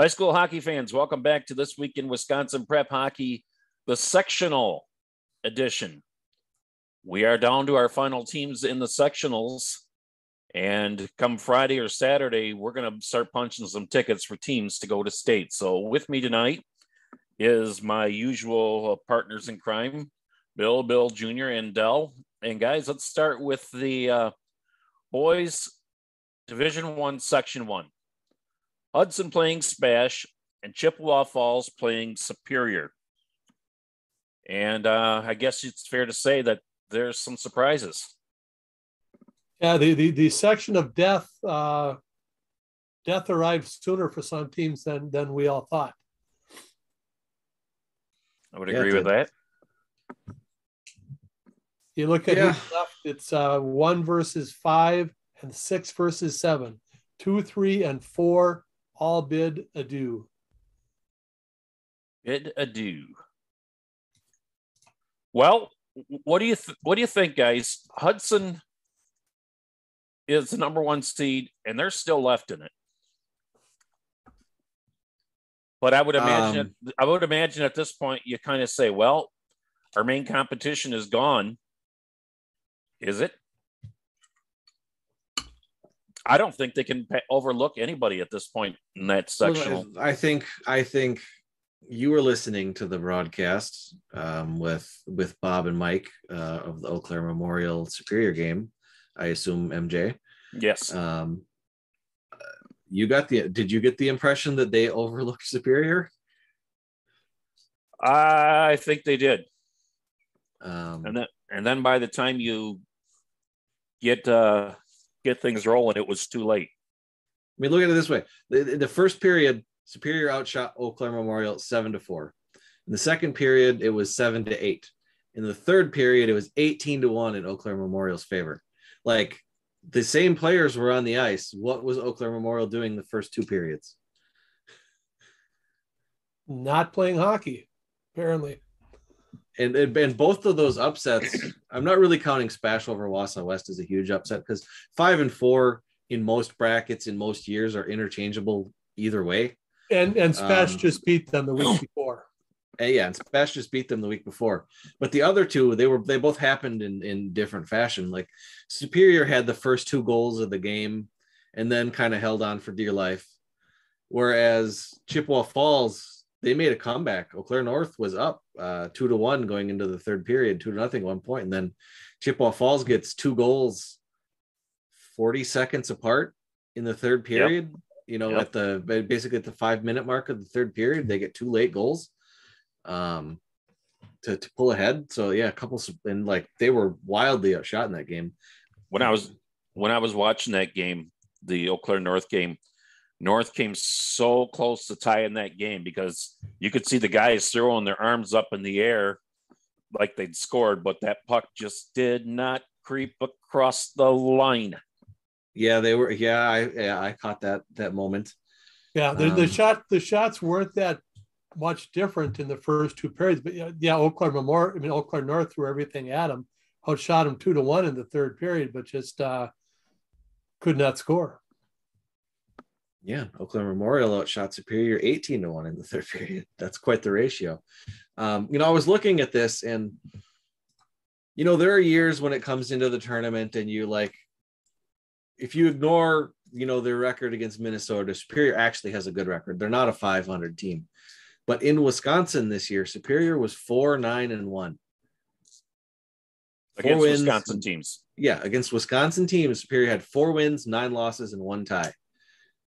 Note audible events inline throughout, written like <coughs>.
High school hockey fans, welcome back to this week in Wisconsin Prep Hockey, the sectional edition. We are down to our final teams in the sectionals. And come Friday or Saturday, we're going to start punching some tickets for teams to go to state. So, with me tonight is my usual partners in crime, Bill, Bill Jr., and Dell. And guys, let's start with the uh, boys Division One, Section One. Hudson playing Spash and Chippewa Falls playing Superior. And uh, I guess it's fair to say that there's some surprises. Yeah, the the, the section of death uh, death arrived sooner for some teams than than we all thought. I would agree yeah, with that. You look at yeah. left, it's uh, one versus five and six versus seven. Two, three, and four all bid adieu. Bid adieu. Well, what do you th- what do you think, guys? Hudson is the number one seed, and they're still left in it. But I would imagine, um, I would imagine at this point, you kind of say, "Well, our main competition is gone." Is it? I don't think they can overlook anybody at this point in that section. I think I think you were listening to the broadcast um, with with Bob and Mike uh, of the Eau Claire Memorial Superior game. I assume MJ. Yes. Um, you got the. Did you get the impression that they overlooked Superior? I think they did. Um, and then and then by the time you get uh, get things rolling, it was too late. I mean, look at it this way: the, the first period, Superior outshot Eau Claire Memorial seven to four. In the second period, it was seven to eight. In the third period, it was eighteen to one in Eau Claire Memorial's favor. Like the same players were on the ice. What was Eau Claire Memorial doing the first two periods? Not playing hockey, apparently and, and both of those upsets, <clears throat> I'm not really counting Spash over Wausau West as a huge upset because five and four in most brackets in most years are interchangeable either way. And and Spash um, just beat them the week <clears throat> before. And yeah, and Spash just beat them the week before. But the other two, they were they both happened in in different fashion. Like Superior had the first two goals of the game, and then kind of held on for dear life. Whereas Chippewa Falls they made a comeback. Eau Claire North was up uh, two to one going into the third period, two to nothing one point, and then Chippewa Falls gets two goals, forty seconds apart in the third period. Yep. You know, yep. at the basically at the five minute mark of the third period, they get two late goals, um, to to pull ahead. So yeah, a couple and like they were wildly outshot in that game. When I was when I was watching that game, the Eau Claire North game, North came so close to tying that game because you could see the guys throwing their arms up in the air like they'd scored, but that puck just did not creep across the line. Yeah, they were. Yeah, I yeah I caught that that moment. Yeah, the, um, the shot the shots weren't that much different in the first two periods, but yeah, yeah Eau Claire Memorial. I mean, Eau Claire North threw everything at them, outshot them two to one in the third period, but just uh, could not score. Yeah, Eau Claire Memorial outshot Superior 18 to 1 in the <laughs> third period. That's quite the ratio. Um, you know, I was looking at this and you know, there are years when it comes into the tournament and you like if you ignore, you know, their record against Minnesota, Superior actually has a good record. They're not a 500 team. But in Wisconsin this year, Superior was 4 9 and 1. Four against wins, Wisconsin teams. Yeah, against Wisconsin teams, Superior had four wins, nine losses, and one tie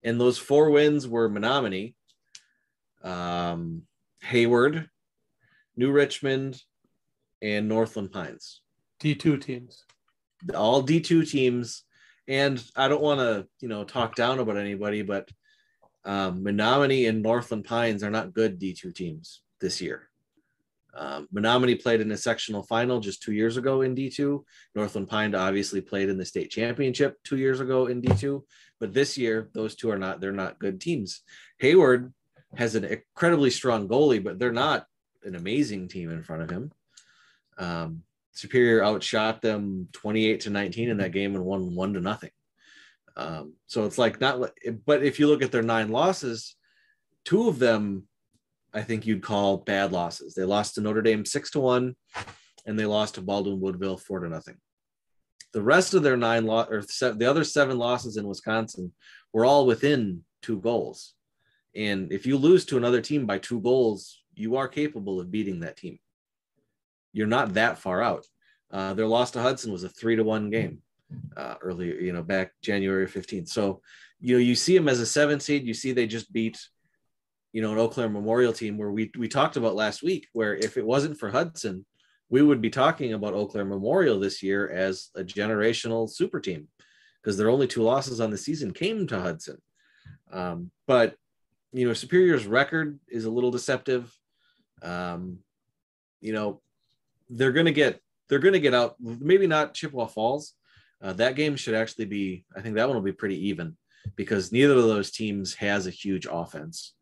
and those four wins were Menominee, um, Hayward, New Richmond, and Northland Pines. D2 teams. All D2 teams. And I don't want to, you know, talk down about anybody, but um, Menominee and Northland Pines are not good D2 teams this year. Um, Menominee played in a sectional final just two years ago in D2. Northland Pine obviously played in the state championship two years ago in D2. But this year, those two are not, they're not good teams. Hayward has an incredibly strong goalie, but they're not an amazing team in front of him. Um, Superior outshot them 28 to 19 in that game and won one to nothing. Um, so it's like not, but if you look at their nine losses, two of them, I think you'd call bad losses. They lost to Notre Dame six to one, and they lost to Baldwin Woodville four to nothing. The rest of their nine lo- or se- the other seven losses in Wisconsin were all within two goals. And if you lose to another team by two goals, you are capable of beating that team. You're not that far out. Uh, their loss to Hudson was a three to one game uh, earlier, you know, back January 15th. So, you know, you see them as a seven seed. You see they just beat, you know, an Eau Claire Memorial team where we we talked about last week, where if it wasn't for Hudson, we would be talking about Eau Claire Memorial this year as a generational super team because their only two losses on the season came to Hudson. Um, but you know, Superior's record is a little deceptive. Um, you know, they're going to get they're going to get out. Maybe not Chippewa Falls. Uh, that game should actually be. I think that one will be pretty even because neither of those teams has a huge offense.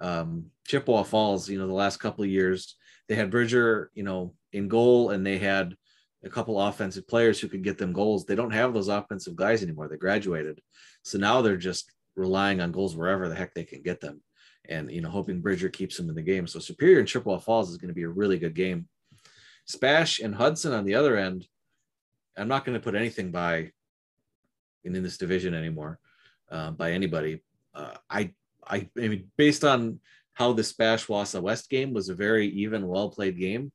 Um, Chippewa Falls, you know, the last couple of years they had Bridger, you know, in goal, and they had a couple offensive players who could get them goals. They don't have those offensive guys anymore. They graduated, so now they're just relying on goals wherever the heck they can get them, and you know, hoping Bridger keeps them in the game. So Superior and Chippewa Falls is going to be a really good game. Spash and Hudson on the other end, I'm not going to put anything by in, in this division anymore uh, by anybody. Uh, I, I, I mean, based on how the Spash Wausau West game was a very even, well played game,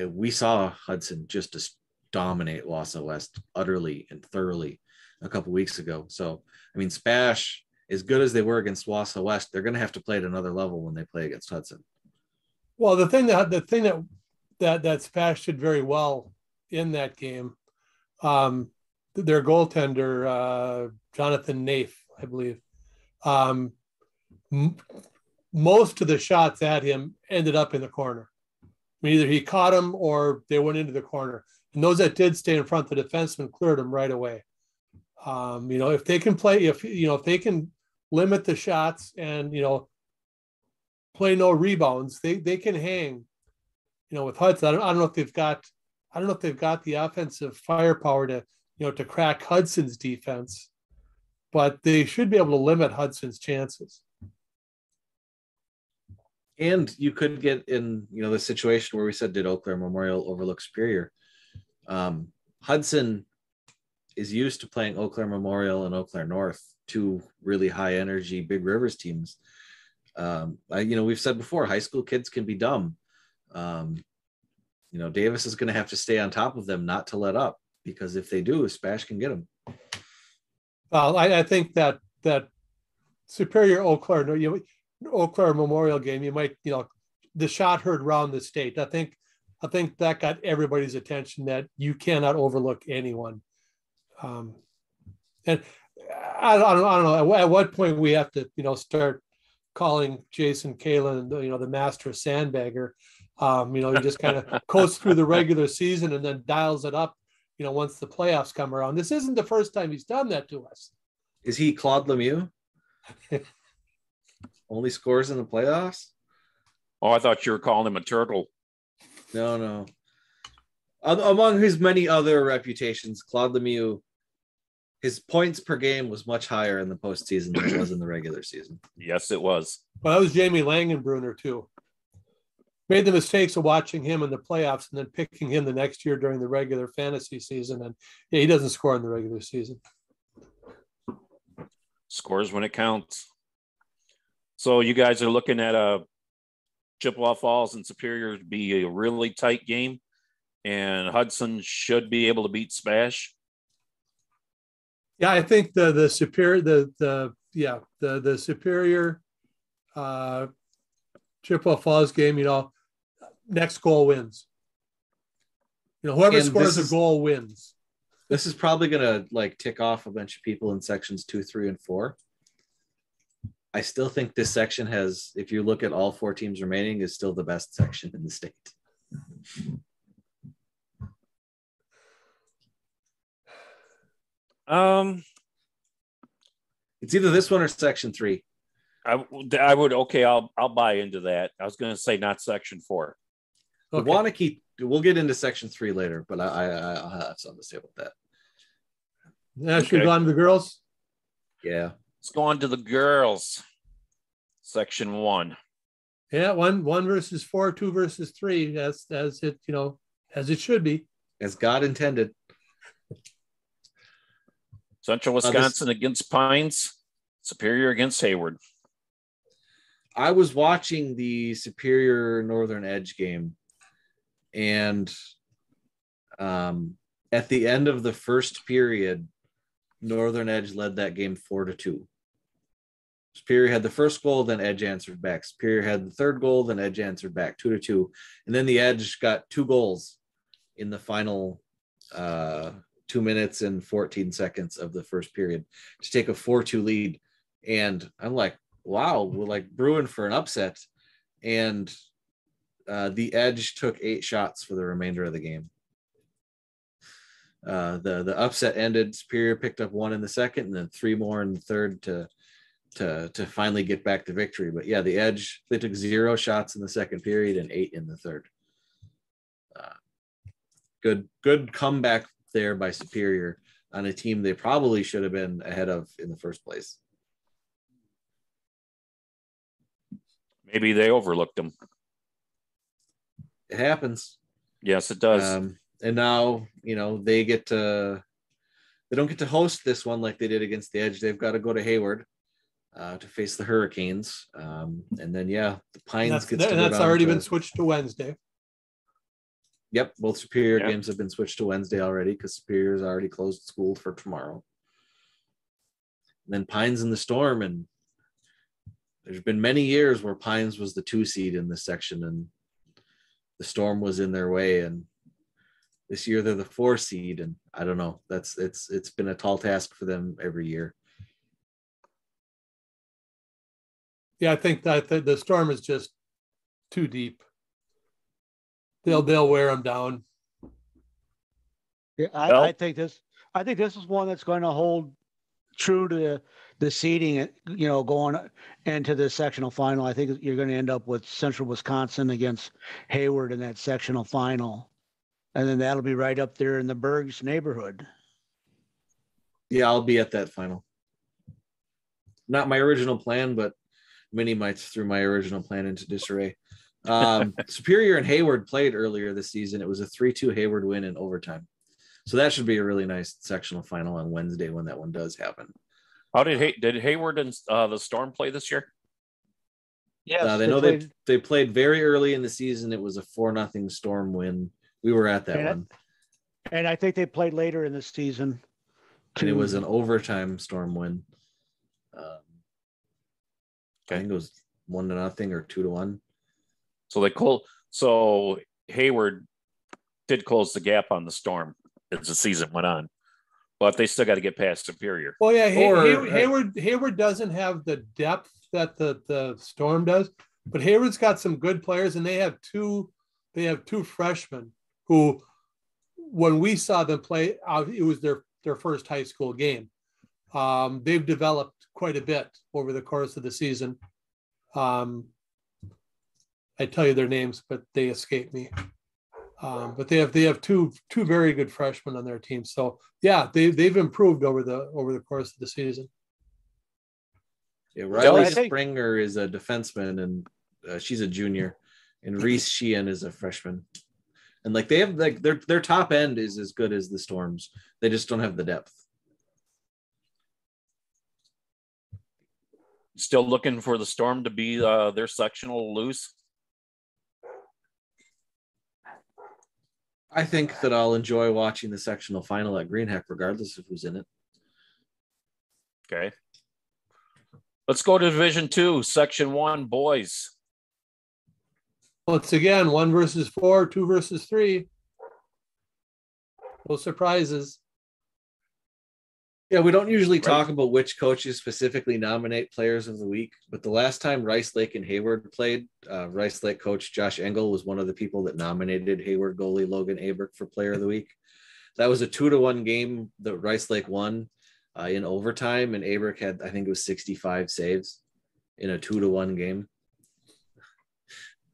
uh, we saw Hudson just dominate Wausau West utterly and thoroughly a couple weeks ago. So, I mean, Spash, as good as they were against Wausau West, they're going to have to play at another level when they play against Hudson. Well, the thing that the thing that that that Spash did very well in that game, um, their goaltender uh, Jonathan Naif, I believe, um, m- most of the shots at him ended up in the corner. I mean, either he caught them or they went into the corner. And those that did stay in front, of the defenseman cleared them right away. Um, you know, if they can play, if you know, if they can limit the shots and you know play no rebounds, they they can hang. You know, with Hudson, I don't, I don't know if they've got, I don't know if they've got the offensive firepower to you know to crack Hudson's defense, but they should be able to limit Hudson's chances. And you could get in, you know, the situation where we said, did Eau Claire Memorial overlook Superior? Um, Hudson is used to playing Eau Claire Memorial and Eau Claire North, two really high energy Big Rivers teams. Um, I, you know, we've said before, high school kids can be dumb. Um, you know, Davis is going to have to stay on top of them, not to let up, because if they do, Spash can get them. Well, I, I think that that Superior Eau Claire, you Eau Claire Memorial game, you might, you know, the shot heard around the state. I think, I think that got everybody's attention that you cannot overlook anyone. Um, and I, I don't, I don't know at what point we have to, you know, start calling Jason Kalen, you know, the master sandbagger. Um, you know, he just kind of <laughs> coasts through the regular season and then dials it up, you know, once the playoffs come around. This isn't the first time he's done that to us. Is he Claude Lemieux? <laughs> Only scores in the playoffs? Oh, I thought you were calling him a turtle. No, no. Among his many other reputations, Claude Lemieux, his points per game was much higher in the postseason than it was in the regular season. <clears throat> Yes, it was. Well, that was Jamie Langenbrunner too. Made the mistakes of watching him in the playoffs and then picking him the next year during the regular fantasy season. And yeah, he doesn't score in the regular season. Scores when it counts. So you guys are looking at a Chippewa Falls and Superior to be a really tight game, and Hudson should be able to beat Spash. Yeah, I think the the superior the the yeah the the superior uh, Chippewa Falls game. You know, next goal wins. You know, whoever And scores a goal wins. This is probably gonna like tick off a bunch of people in sections two, three, and four. I still think this section has, if you look at all four teams remaining, is still the best section in the state. Um, It's either this one or section three. I, would- I would okay. I'll I'll buy into that. I was going to say not section four. The Okay. Waunakee, we'll get into section three later, but I, I I'll have something to say about that. Now should we Okay. go on to the girls? Yeah. Let's go on to the girls. section one. Yeah, one one versus four, two versus three, as as it you know as it should be. As God intended. Central Wisconsin uh, this, against Pines, Superior against Hayward. I was watching the Superior Northern Edge game, and um, at the end of the first period, Northern Edge led that game four to two. Superior had the first goal, then Edge answered back. Superior had the third goal, then Edge answered back two to two, and then the Edge got two goals in the final uh, two minutes and 14 seconds of the first period to take a 4-2 lead. And I'm like, wow, we're like brewing for an upset. And uh, the Edge took eight shots for the remainder of the game. Uh, the the upset ended. Superior picked up one in the second, and then three more in the third to to to finally get back to victory. But yeah, the Edge they took zero shots in the second period and eight in the third. Uh, good good comeback there by Superior on a team they probably should have been ahead of in the first place. Maybe they overlooked them. It happens. Yes, it does. Um, and now, you know, they get to, they don't get to host this one like they did against the Edge. They've got to go to Hayward uh, to face the Hurricanes. Um, and then, yeah, the Pines and that's, and that's already to, been switched to Wednesday. Yep, both Superior yep. games have been switched to Wednesday already because Superior's already closed school for tomorrow. And then Pines in the Storm, and there's been many years where Pines was the two seed in this section, and the Storm was in their way. And this year they're the four seed, and I don't know. That's it's it's been a tall task for them every year. Yeah, I think that the Storm is just too deep they'll they'll wear them down. Yeah, I, well, I think this. I think this is one that's going to hold true to the seeding. You know, going into the sectional final. I think you're going to end up with Central Wisconsin against Hayward in that sectional final, and then that'll be right up there in the Bergs neighborhood. Yeah, I'll be at that final. Not my original plan, but many mites threw my original plan into disarray. Um, <laughs> Superior and Hayward played earlier this season. It was a 3 2 Hayward win in overtime. So that should be a really nice sectional final on Wednesday when that one does happen. How did Hay- did Hayward and uh, the Storm play this year? Yeah, uh, they, they know played... they they played very early in the season. It was a four nothing Storm win. We were at that and one, I, and I think they played later in the season. And it was an overtime Storm win. Um, okay. I think it was one to nothing or two to one. So they close. So Hayward did close the gap on the Storm as the season went on, but they still got to get past Superior. Well, yeah, Hay- or, Hay- Hayward Hayward doesn't have the depth that the the Storm does, but Hayward's got some good players, and they have two. They have two freshmen who, when we saw them play, uh, it was their their first high school game. Um, they've developed quite a bit over the course of the season. Um, I tell you their names, but they escape me. Um, but they have they have two two very good freshmen on their team. So yeah, they they've improved over the over the course of the season. Yeah, Riley Springer is a defenseman and uh, she's a junior, and <laughs> Reese Sheehan is a freshman. And like they have like their their top end is as good as the Storms. They just don't have the depth. Still looking for the Storm to be uh, their sectional loose. I think that I'll enjoy watching the sectional final at Green Greenheck, regardless of who's in it. Okay. Let's go to Division Two, Section One, boys. Once again, one versus four, two versus three. No surprises. Yeah, we don't usually right. talk about which coaches specifically nominate players of the week, but the last time Rice Lake and Hayward played, uh, Rice Lake coach Josh Engel was one of the people that nominated Hayward goalie Logan Abrick for player of the week. That was a two to one game that Rice Lake won uh, in overtime, and Abrick had, I think it was 65 saves in a two to one game.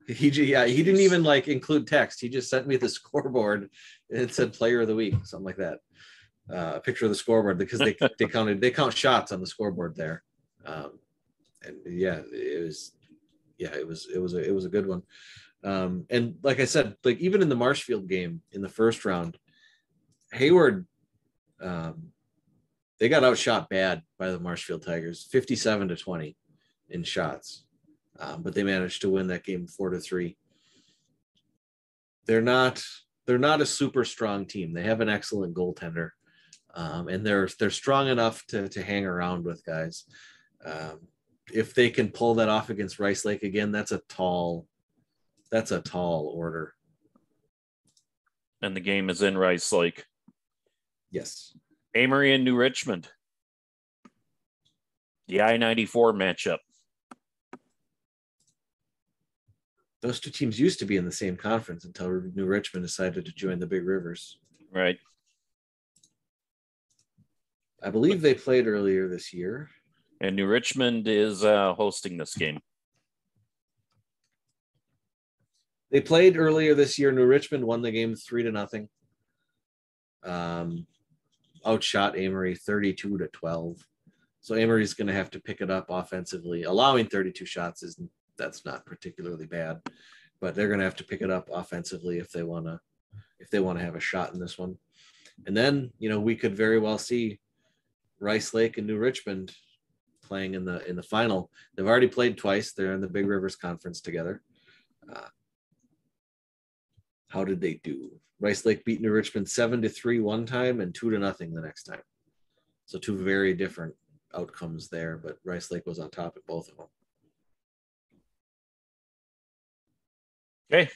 He yeah, he didn't even like include text. He just sent me the <laughs> scoreboard and it said player of the week, something like that uh, a picture of the scoreboard because they <laughs> they counted they count shots on the scoreboard there, um, and yeah, it was, yeah, it was, it was a, it was a good one. Um, and like I said, like even in the Marshfield game in the first round, Hayward, um, they got outshot bad by the Marshfield Tigers, 57 to 20 in shots. Um, but they managed to win that game four to three. They're not they're not a super strong team. They have an excellent goaltender, um, and they're they're strong enough to to hang around with guys. Um, if they can pull that off against Rice Lake again, that's a tall that's a tall order. And the game is in Rice Lake. Yes. Amery and New Richmond. The I 94 matchup. Those two teams used to be in the same conference until New Richmond decided to join the Big Rivers. Right. I believe they played earlier this year. And New Richmond is uh, hosting this game. They played earlier this year. New Richmond won the game three to nothing. Um, outshot Amery 32 to 12. So Amery's going to have to pick it up offensively. Allowing 32 shots is that's not particularly bad, but they're going to have to pick it up offensively if they want to if they want to have a shot in this one. And then, you know, we could very well see Rice Lake and New Richmond playing in the in the final. They've already played twice. They're in the Big Rivers Conference together. Uh, how did they do? Rice Lake beat New Richmond seven to three one time and two to nothing the next time. So two very different outcomes there, but Rice Lake was on top at both of them. Okay.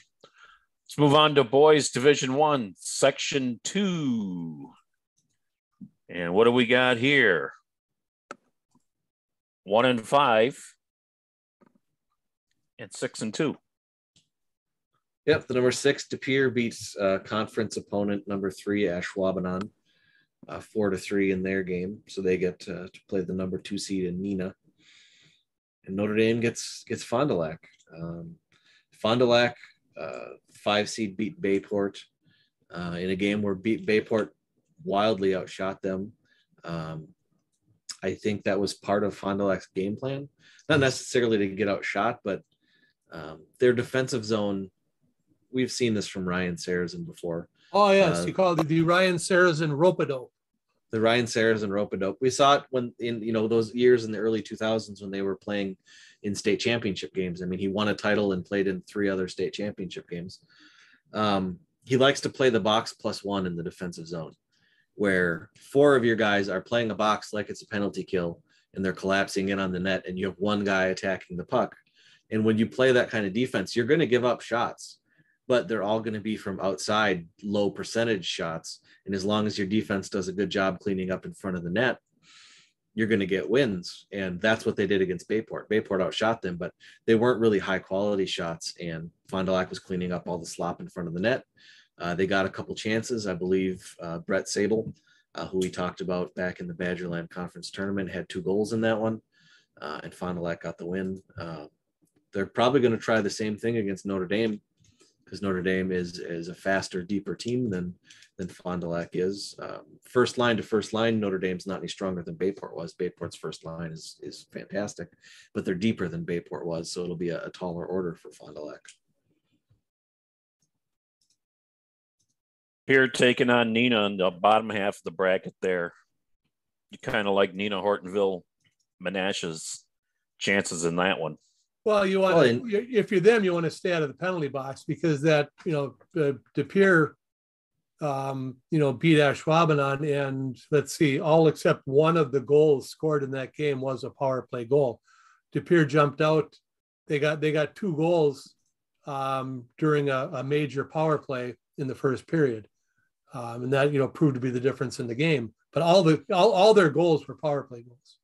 Let's move on to boys division one, section two. And what do we got here? One and five, and six and two. Yep, the number six De Pere beats uh, conference opponent number three Ashwaubenon, uh, four to three in their game, so they get uh, to play the number two seed in Neenah. And Notre Dame gets gets Fond du Lac. Um, Fond du Lac, uh, five seed beat Bayport uh, in a game where beat Bayport wildly outshot them. Um, I think that was part of Fond du Lac's game plan, not necessarily to get outshot, but um, their defensive zone we've seen this from Ryan Sarazen before. Oh yes, uh, you call it the Ryan Sarazen rope-a-dope. The Ryan Sarazen rope-a-dope. We saw it when in you know those years in the early 2000s when they were playing in state championship games. I mean, he won a title and played in three other state championship games. Um, he likes to play the box plus one in the defensive zone, where four of your guys are playing a box like it's a penalty kill and they're collapsing in on the net, and you have one guy attacking the puck. And when you play that kind of defense, you're going to give up shots but they're all going to be from outside low percentage shots. And as long as your defense does a good job cleaning up in front of the net, you're going to get wins. And that's what they did against Bayport. Bayport outshot them, but they weren't really high quality shots. And Fond du Lac was cleaning up all the slop in front of the net. Uh, they got a couple chances. I believe uh, Brett Sable, uh, who we talked about back in the Badgerland Conference tournament, had two goals in that one. Uh, and Fond du Lac got the win. Uh, they're probably going to try the same thing against Notre Dame because Notre Dame is is a faster, deeper team than than Fond du Lac is. Um, first line to first line, Notre Dame's not any stronger than Bayport was. Bayport's first line is is fantastic, but they're deeper than Bayport was, so it'll be a, a taller order for Fond du Lac. Here taking on Neenah in the bottom half of the bracket there. You kind of like Neenah Hortonville Menasha's chances in that one. Well, you want well, to, if you're them, you want to stay out of the penalty box because that you know uh, De um, you know, beat Ashwaubenon, and let's see, all except one of the goals scored in that game was a power play goal. De Pere jumped out. They got they got two goals um, during a, a, major power play in the first period, um, and that you know proved to be the difference in the game. But all the all, all their goals were power play goals.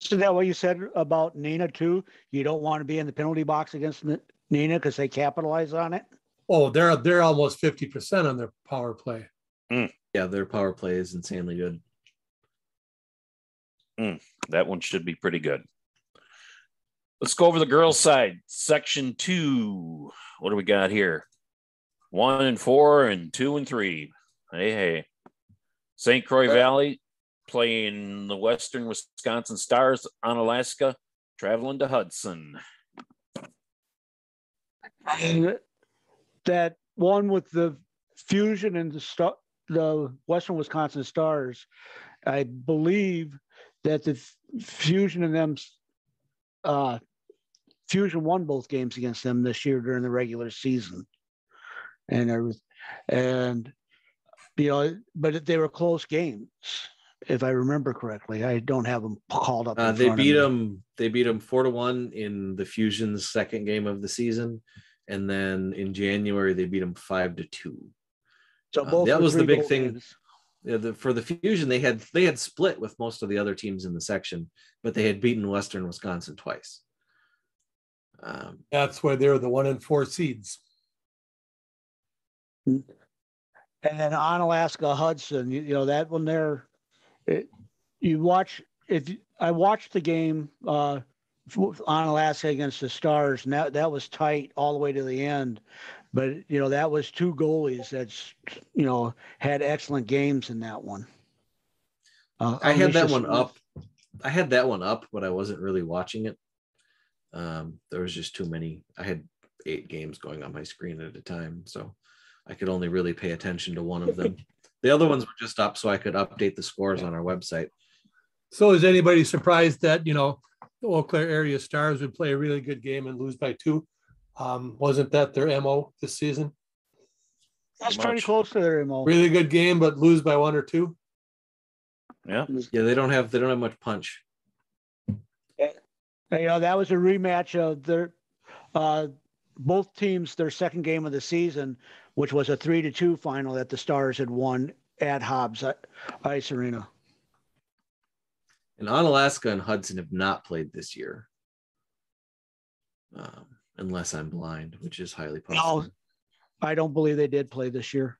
So that what you said about Neenah too? You don't want to be in the penalty box against Neenah because they capitalize on it. Oh, they're they're almost fifty percent on their power play. Mm. Yeah, their power play is insanely good. Mm. That one should be pretty good. Let's go over the girls' side, section two. What do we got here? One and four, and two and three. Hey, hey. St. Croix Valley playing the Western Wisconsin Stars Onalaska traveling to Hudson. And that one with the fusion and the star, the Western Wisconsin Stars, I believe that the fusion and them, uh, fusion won both games against them this year during the regular season, and was, and you know, but they were close games if I remember correctly. I don't have them called up. Uh, they beat them. They beat them four to one in the Fusion's second game of the season, and then in January they beat them five to two. So uh, that was the big thing. Yeah, the, for the Fusion, they had they had split with most of the other teams in the section, but they had beaten Western Wisconsin twice. Um, That's why they're the one and four seeds. And then Onalaska Hudson, you, you know that one there it, you watch if I watched the game uh, Onalaska against the Stars, and that that was tight all the way to the end. But you know that was two goalies that's you know had excellent games in that one. Uh, I had that one up. I had that one up, but I wasn't really watching it. Um, there was just too many. I had eight games going on my screen at a time, so I could only really pay attention to one of them. <laughs> The other ones were just up so I could update the scores on our website. So is anybody surprised that, you know, the Eau Claire area stars would play a really good game and lose by two? Um, wasn't that their MO this season? That's pretty close to their MO. Really good game, but lose by one or two. Yeah. Yeah, they don't have they don't have much punch. You know, that was a rematch of their uh both teams their second game of the season which was a three to two final that the Stars had won at Hobbs Ice Arena. And Onalaska and Hudson have not played this year, um, unless I'm blind, which is highly possible. No, I don't believe they did play this year.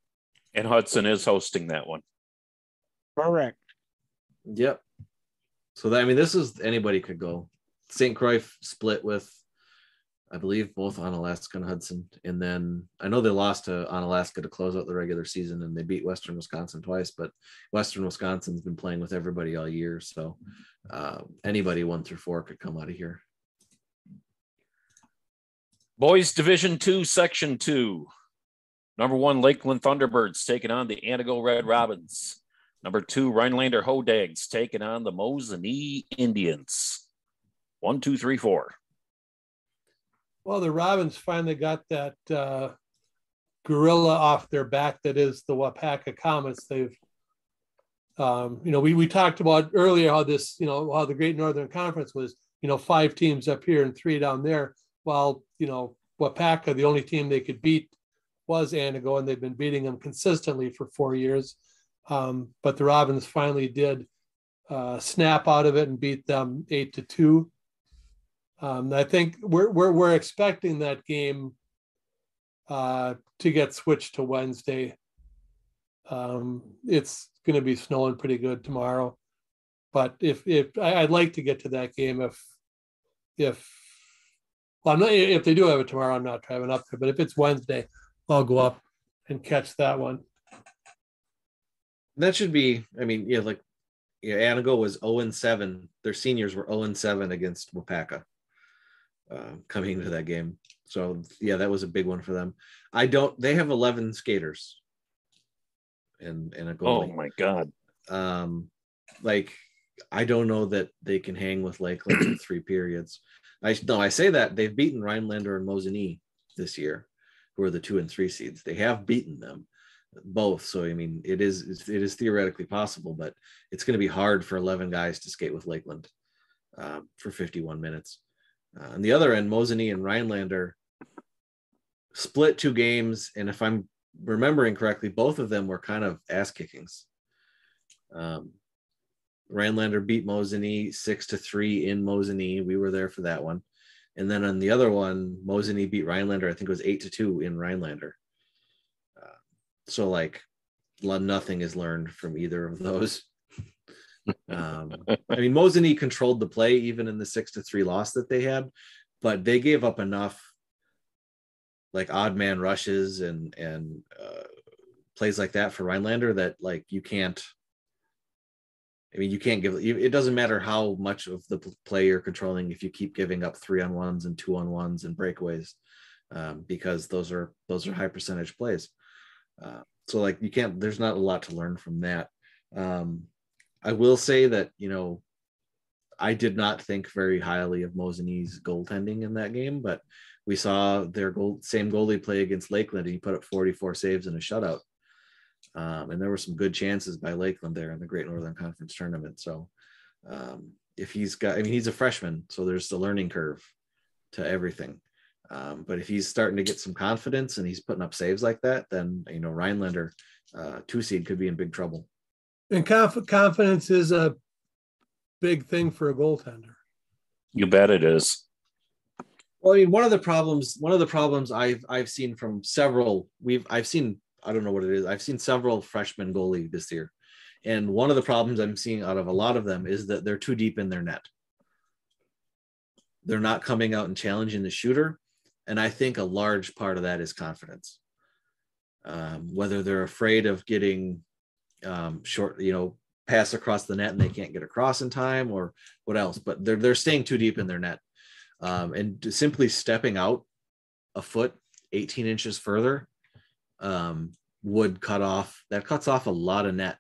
And Hudson is hosting that one. Correct. Yep. So that, I mean, this is anybody could go. St. Croix split with I believe both Onalaska and Hudson. And then I know they lost to Onalaska to close out the regular season and they beat Western Wisconsin twice, but Western Wisconsin's been playing with everybody all year. So uh, anybody one through four could come out of here. Boys Division Two, Section Two. Number one, Lakeland Thunderbirds taking on the Antigo Red Robins. Number two, Rhinelander Hodags taking on the Mosinee Indians. One, two, three, four. Well, the Robins finally got that uh, gorilla off their back that is the Waupaca Comets. They've, um, you know, we, we talked about earlier how this, you know, how the Great Northern Conference was, you know, five teams up here and three down there. While, you know, Waupaca, the only team they could beat was Antigo, and they've been beating them consistently for four years. Um, but the Robins finally did uh, snap out of it and beat them eight to two. Um, I think we're, we're, we're expecting that game uh, to get switched to Wednesday. Um, it's going to be snowing pretty good tomorrow, but if if I, would like to get to that game if if well, I'm not if they do have it tomorrow, I'm not driving up there. But if it's Wednesday, I'll go up and catch that one. That should be. I mean, yeah, like yeah, Antigo was 0 and 7. Their seniors were 0 and 7 against Waupaca uh, coming into that game. So yeah, that was a big one for them. I don't. They have eleven skaters, and and a goalie. Oh my god. Um, like I don't know that they can hang with Lakeland in three periods. I no, I say that they've beaten Rhinelander and Mosinee this year, who are the two and three seeds. They have beaten them both. So I mean, it is it is theoretically possible, but it's going to be hard for eleven guys to skate with Lakeland uh, for fifty one minutes. Uh, on the other end, Mosinee and Rhinelander split two games, and if I'm remembering correctly, both of them were kind of ass kickings. Um, Rhinelander beat Mosinee six to three in Mosinee. We were there for that one. And then on the other one, Mosinee beat Rhinelander. I think it was eight to two in Rhinelander. Uh, so like, nothing is learned from either of those. Um, I mean, Mosinee controlled the play even in the six to three loss that they had, but they gave up enough like odd man rushes and and uh, plays like that for Rhinelander that like you can't I mean, you can't give it doesn't matter how much of the play you're controlling if you keep giving up three on ones and two on ones and breakaways, um, because those are those are high percentage plays. Uh, so like you can't. There's not a lot to learn from that. Um, I will say that you know, I did not think very highly of Mosinee's goaltending in that game, but we saw their goal same goalie play against Lakeland, and he put up 44 saves in a shutout. Um, and there were some good chances by Lakeland there in the Great Northern Conference tournament. So um, if he's got, I mean, he's a freshman, so there's the learning curve to everything. Um, but if he's starting to get some confidence and he's putting up saves like that, then you know Rhinelander, uh, two seed could be in big trouble. And conf- confidence is a big thing for a goaltender. You bet it is. Well, I mean, one of the problems, one of the problems I've I've seen from several, we've I've seen I don't know what it is. I've seen several freshman goalie this year. And one of the problems I'm seeing out of a lot of them is that they're too deep in their net. They're not coming out and challenging the shooter. And I think a large part of that is confidence. Um, whether they're afraid of getting um, short, you know, pass across the net and they can't get across in time or what else, but they're, they're staying too deep in their net. Um, and simply stepping out a foot, 18 inches further um, would cut off that cuts off a lot of net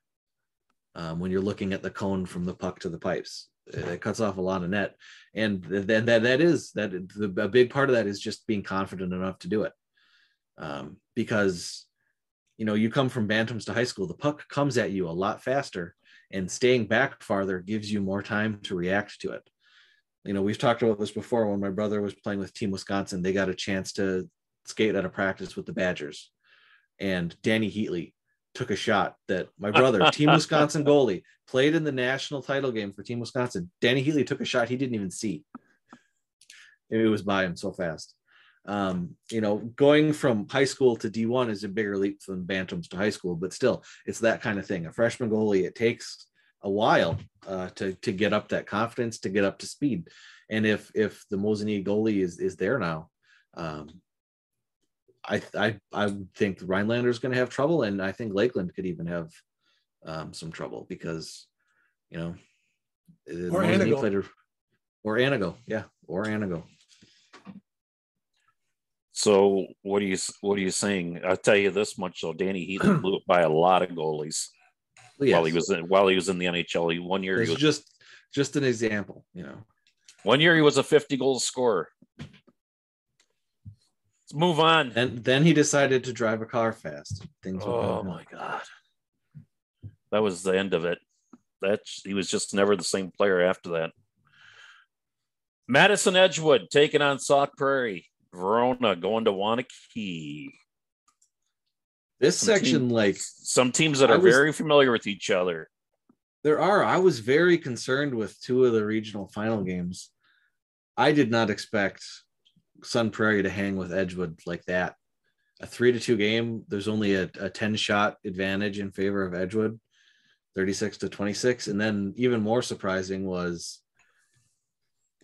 um, when you're looking at the cone from the puck to the pipes it cuts off a lot of net and then that, that is that the, a big part of that is just being confident enough to do it um, because you know you come from bantams to high school the puck comes at you a lot faster and staying back farther gives you more time to react to it you know we've talked about this before when my brother was playing with team wisconsin they got a chance to skate at a practice with the badgers and Dany Heatley took a shot that my brother, <laughs> Team Wisconsin goalie, played in the national title game for Team Wisconsin. Dany Heatley took a shot he didn't even see. It was by him so fast. Um, you know, going from high school to D1 is a bigger leap than Bantams to high school, but still, it's that kind of thing. A freshman goalie, it takes a while uh, to to get up that confidence, to get up to speed. And if if the Mosinee goalie is is there now, um, I I I think Rhinelander is going to have trouble, and I think Lakeland could even have um, some trouble because you know or Anago. Played, or Antigo, yeah, or Antigo. So what are you what are you saying? I'll tell you this much though, Dany Heath <clears throat> blew it by a lot of goalies yes. while he was in while he was in the NHL. He, one year it's he was just just an example, you know. One year he was a 50 goal scorer. Let's move on. And then he decided to drive a car fast. Things. Oh my god, that was the end of it. That he was just never the same player after that. Madison Edgewood taking on Sauk Prairie. Verona going to Waunakee. This some section, team, like some teams that are was, very familiar with each other. There are. I was very concerned with two of the regional final games. I did not expect Sun Prairie to hang with Edgewood like that. A three to two game, there's only a, a 10 shot advantage in favor of Edgewood, 36 to 26. And then even more surprising was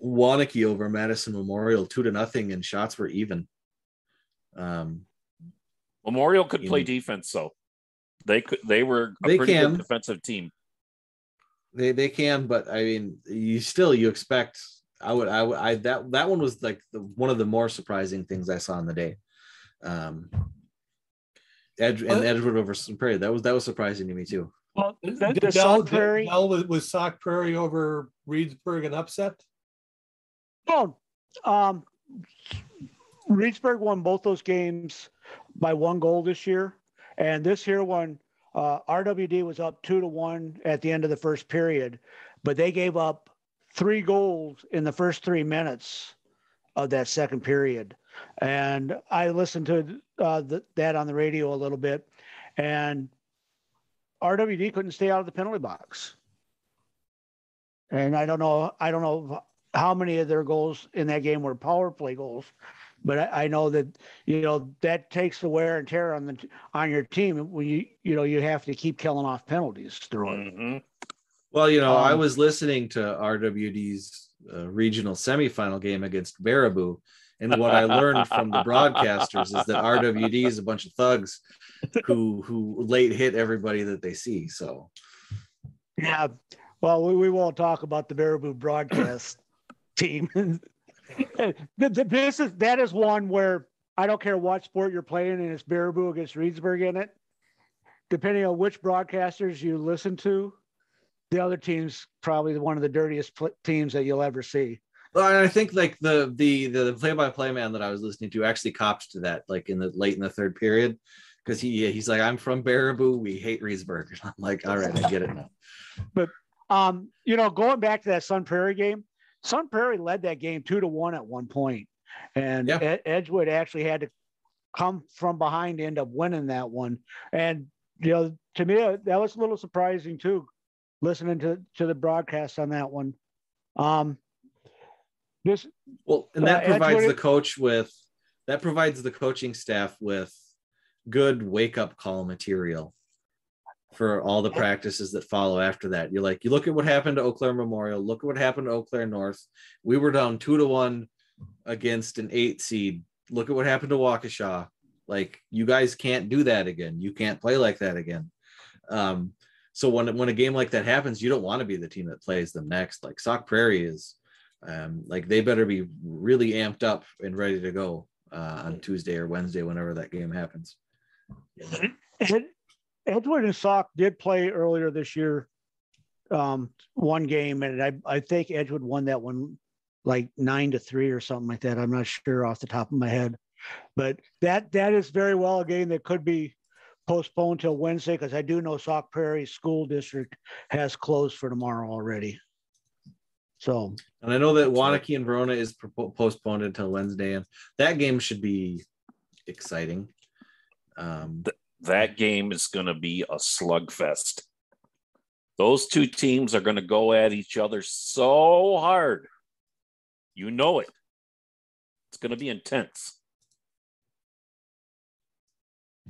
Waunakee over Madison Memorial, two to nothing, and shots were even. Um, Memorial could play know, defense, so they could. They were a they pretty can. good defensive team. They they can, but I mean, you still you expect I would, I would, I that that one was like the, one of the more surprising things I saw in the day. Um, Edge and Edgewood over Prairie. That was that was surprising to me too. Well, the, the, the Sauk Prairie Dell was, was Sauk Prairie over Reedsburg an upset. Oh, um, Reedsburg won both those games by one goal this year, and this here one, uh, RWD was up two to one at the end of the first period, but they gave up three goals in the first three minutes of that second period. And I listened to uh, the, that on the radio a little bit, and RWD couldn't stay out of the penalty box. And I don't know, I don't know how many of their goals in that game were power play goals, but I, I know that you know that takes the wear and tear on the on your team when you you know you have to keep killing off penalties through it. Mm-hmm. Well, you know, um, I was listening to RWD's uh, regional semifinal game against Baraboo, and what I learned from the broadcasters is that RWD is a bunch of thugs who who late hit everybody that they see. So, yeah. Well, we, we won't talk about the Baraboo broadcast team. <laughs> this is that is one where I don't care what sport you're playing, and it's Baraboo against Reedsburg in it. Depending on which broadcasters you listen to, the other team's probably one of the dirtiest pl- teams that you'll ever see. Well, I think like the the the play-by-play man that I was listening to actually cops to that, like in the late in the third period, because he he's like, "I'm from Baraboo, we hate Reedsburg." and <laughs> I'm like, "All right, I get it now." But um, you know, going back to that Sun Prairie game, Sun Prairie led that game two to one at one point, and yeah. Ed- Edgewood actually had to come from behind to end up winning that one. And you know, to me, that was a little surprising too, listening to to the broadcast on that one. Um, this well, and that uh, provides Edgewood, the coach with that provides the coaching staff with good wake up call material for all the practices that follow after that. You're like, you look at what happened to Eau Claire Memorial, look at what happened to Eau Claire North. We were down two to one against an eight seed. Look at what happened to Waukesha. Like, you guys can't do that again. You can't play like that again. Um, so when when a game like that happens, you don't want to be the team that plays them next. Like Sauk Prairie is, um, like they better be really amped up and ready to go uh, on Tuesday or Wednesday, whenever that game happens. Edgewood and Sauk did play earlier this year, um, one game, and I, I think Edgewood won that one like nine to three or something like that. I'm not sure off the top of my head, but that that is very well a game that could be postponed till Wednesday because I do know Sauk Prairie School District has closed for tomorrow already. So, and I know that Waunakee and Verona is postponed until Wednesday, and that game should be exciting. Um, that game is going to be a slugfest. Those two teams are going to go at each other so hard. You know it. It's going to be intense.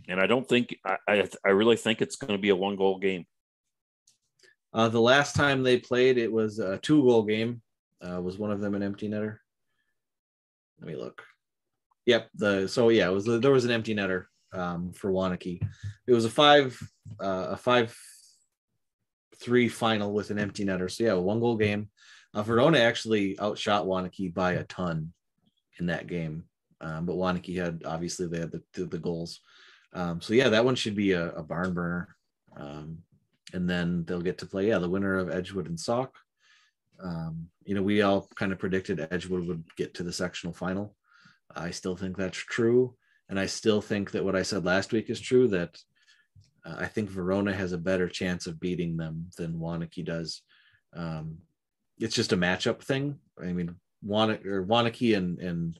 And I don't think, I, I, I really think it's going to be a one goal game. Uh, the last time they played, it was a two goal game. Uh, was one of them an empty netter? Let me look. Yep. The so yeah, it was there was an empty netter um, for Waunakee. It was a five uh, a five three final with an empty netter. So yeah, one goal game. Uh, Verona actually outshot Waunakee by a ton in that game, um, but Waunakee had obviously they had the, the, the goals. Um, so yeah, that one should be a, a barn burner. Um, and then they'll get to play yeah the winner of Edgewood and Sauk. Um, you know, we all kind of predicted Edgewood would get to the sectional final. I still think that's true. And I still think that what I said last week is true that uh, I think Verona has a better chance of beating them than Waunakee does. Um, it's just a matchup thing. I mean, Waunakee and, and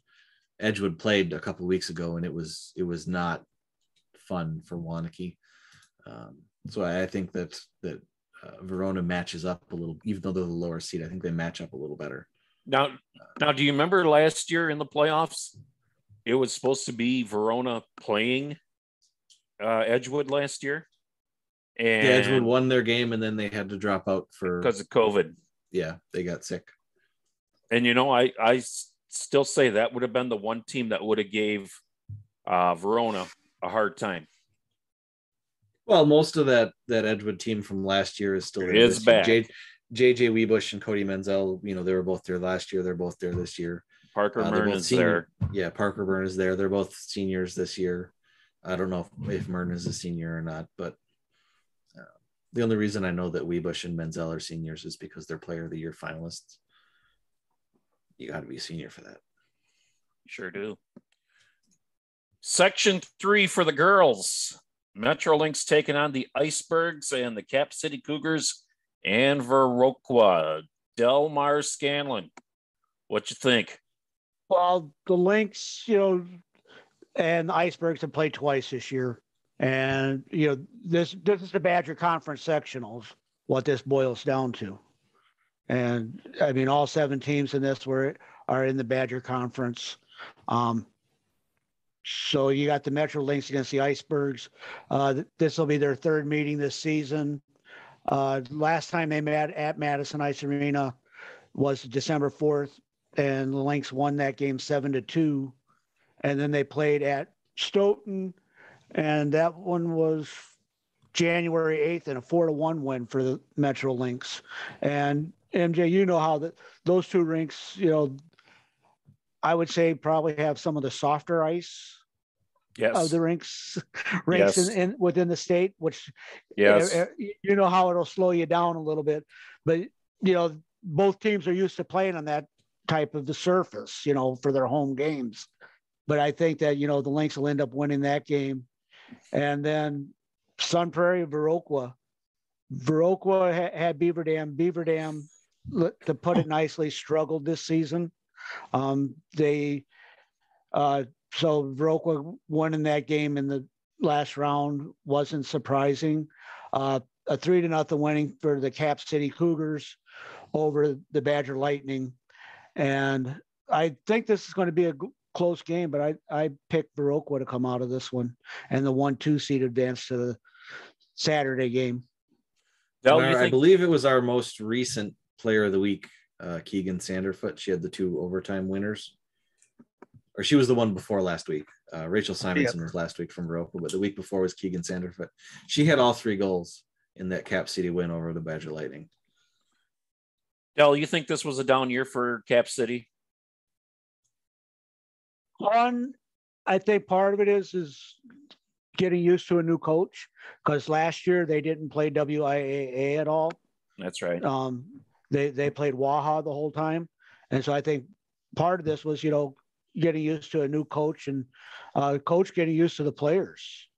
Edgewood played a couple weeks ago, and it was it was not fun for Waunakee. Um, so I, I, think that that uh, Verona matches up a little, even though they're the lower seed. I think they match up a little better. Now, now, do you remember last year in the playoffs? It was supposed to be Verona playing uh, Edgewood last year. And Edgewood won their game and then they had to drop out for because of COVID. Yeah, they got sick. And you know, I I still say that would have been the one team that would have gave uh, Verona a hard time. Well, most of that that Edgewood team from last year is still is back. J, JJ Weebush and Cody Menzel, you know, they were both there last year. They're both there this year. Parker uh, Mern is senior, there. Yeah, Parker Mern is there. They're both seniors this year. I don't know if, if Mern is a senior or not, but uh, the only reason I know that Weebush and Menzel are seniors is because they're Player of the Year finalists. You got to be a senior for that. Sure do. Section three for the girls. Metro Lynx taking on the Icebergs and the Cap City Cougars and Viroqua. Delmar Scanlon. What you think? Well, the Lynx, you know, and the Icebergs have played twice this year, and you know this this is the Badger Conference sectionals. What this boils down to, and I mean all seven teams in this were are in the Badger Conference. Um, so you got the Metro Lynx against the Icebergs. Uh, this will be their third meeting this season. Uh, last time they met at Madison Ice Arena was December 4th and the Lynx won that game seven to two. And then they played at Stoughton, and that one was January 8th and a four to one win for the Metro Lynx. And MJ, you know how that those two rinks, you know, I would say probably have some of the softer ice yes. of the rinks, <laughs> rinks yes. in, in, within the state, which eh, yes, eh, you know how it'll slow you down a little bit. But you know, both teams are used to playing on that type of the surface, you know, for their home games. But I think that you know the Lynx will end up winning that game, and then Sun Prairie, Viroqua. Viroqua ha- had Beaver Dam. Beaver Dam, to put it nicely, struggled this season. Um, they uh, so Viroqua won in that game in the last round wasn't surprising. Uh, a three to nothing winning for the Cap City Cougars over the Badger Lightning, and I think this is going to be a close game, but I I picked Viroqua to come out of this one and the one two seed advance to the Saturday game. Del, our, think- I believe it was our most recent player of the week, uh, Keegan Sanderfoot. She had the two overtime winners, or she was the one before last week. Uh, Rachel Simonson yep. was last week from Viroqua, but the week before was Keegan Sanderfoot. She had all three goals in that Cap City win over the Badger Lightning. Del, you think this was a down year for Cap City? One, I think part of it is is getting used to a new coach because last year they didn't play WIAA at all. That's right. Um, they they played Waha the whole time, and so I think part of this was you know getting used to a new coach and uh, coach getting used to the players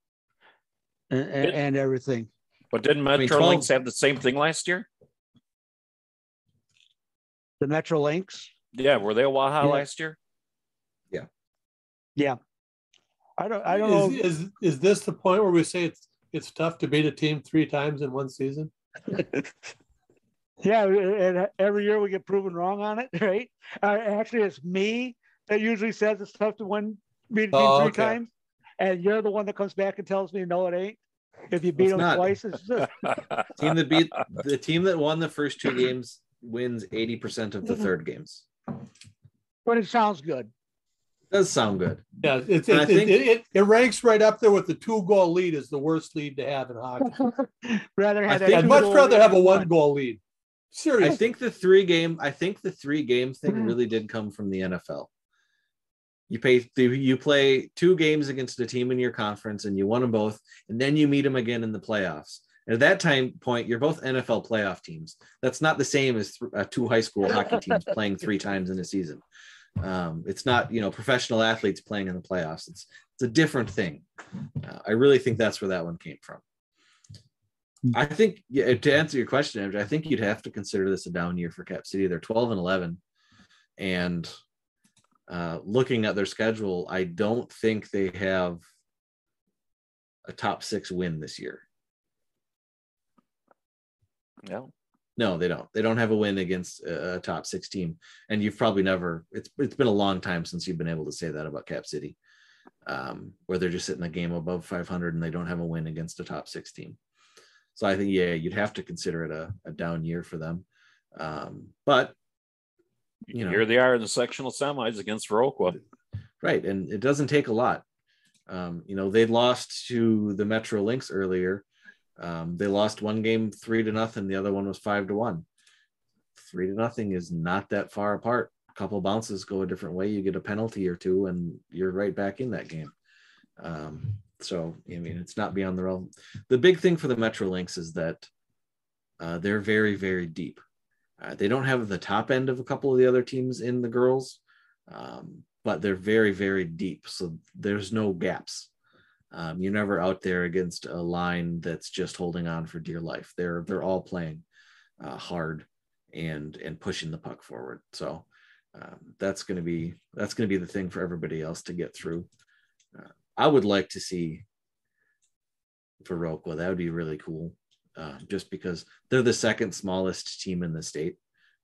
and, and, and everything. But didn't Metro I mean, have the same thing last year? The Metro Lynx? Yeah, were they a Waha yeah. last year? Yeah. Yeah. I don't. I don't is, know. Is is this the point where we say it's it's tough to beat a team three times in one season? <laughs> yeah, and every year we get proven wrong on it, <laughs> right? Uh, actually, it's me that usually says it's tough to win beat a team oh, three okay. times, and you're the one that comes back and tells me no, it ain't. If you beat it's them not. twice, it's just <laughs> team that beat the team that won the first two games wins eighty percent of the mm-hmm. third games. But it sounds good does sound good. Yeah, it, it, think, it, it, it, ranks right up there with the two goal lead is the worst lead to have in hockey. <laughs> rather have I'd much rather have a one goal lead. Seriously. I think the three game I think the three game thing mm-hmm. really did come from the NFL. You pay you play two games against a team in your conference and you won them both, and then you meet them again in the playoffs. And at that time point, you're both NFL playoff teams. That's not the same as th- uh, two high school hockey teams <laughs> playing three times in a season. Um, it's not you know professional athletes playing in the playoffs. It's it's a different thing. Uh, I really think that's where that one came from. I think yeah, to answer your question, I think you'd have to consider this a down year for Cap City. They're 12 and 11, and uh, looking at their schedule, I don't think they have a top six win this year. No, no, they don't. They don't have a win against a, top six team, and you've probably never. It's it's been a long time since you've been able to say that about Cap City, um, where they're just sitting a game above 500 and they don't have a win against a top six team. So I think yeah, you'd have to consider it a, a down year for them. Um, but you know, here they are in the sectional semis against Viroqua. Right, and it doesn't take a lot. Um, you know, they lost to the Metro Lynx earlier um, they lost one game three to nothing. The other one was five to one. Three to nothing is not that far apart. A couple bounces go a different way. You get a penalty or two, and you're right back in that game. Um, so I mean, it's not beyond the realm. The big thing for the Metro Lynx is that uh, they're very, very deep. Uh, they don't have the top end of a couple of the other teams in the girls, um, but they're very, very deep. So there's no gaps. Um, you're never out there against a line that's just holding on for dear life. They're they're all playing uh, hard and and pushing the puck forward. So um, that's going to be that's going to be the thing for everybody else to get through. Uh, I would like to see Viroqua. That would be really cool, uh, just because they're the second smallest team in the state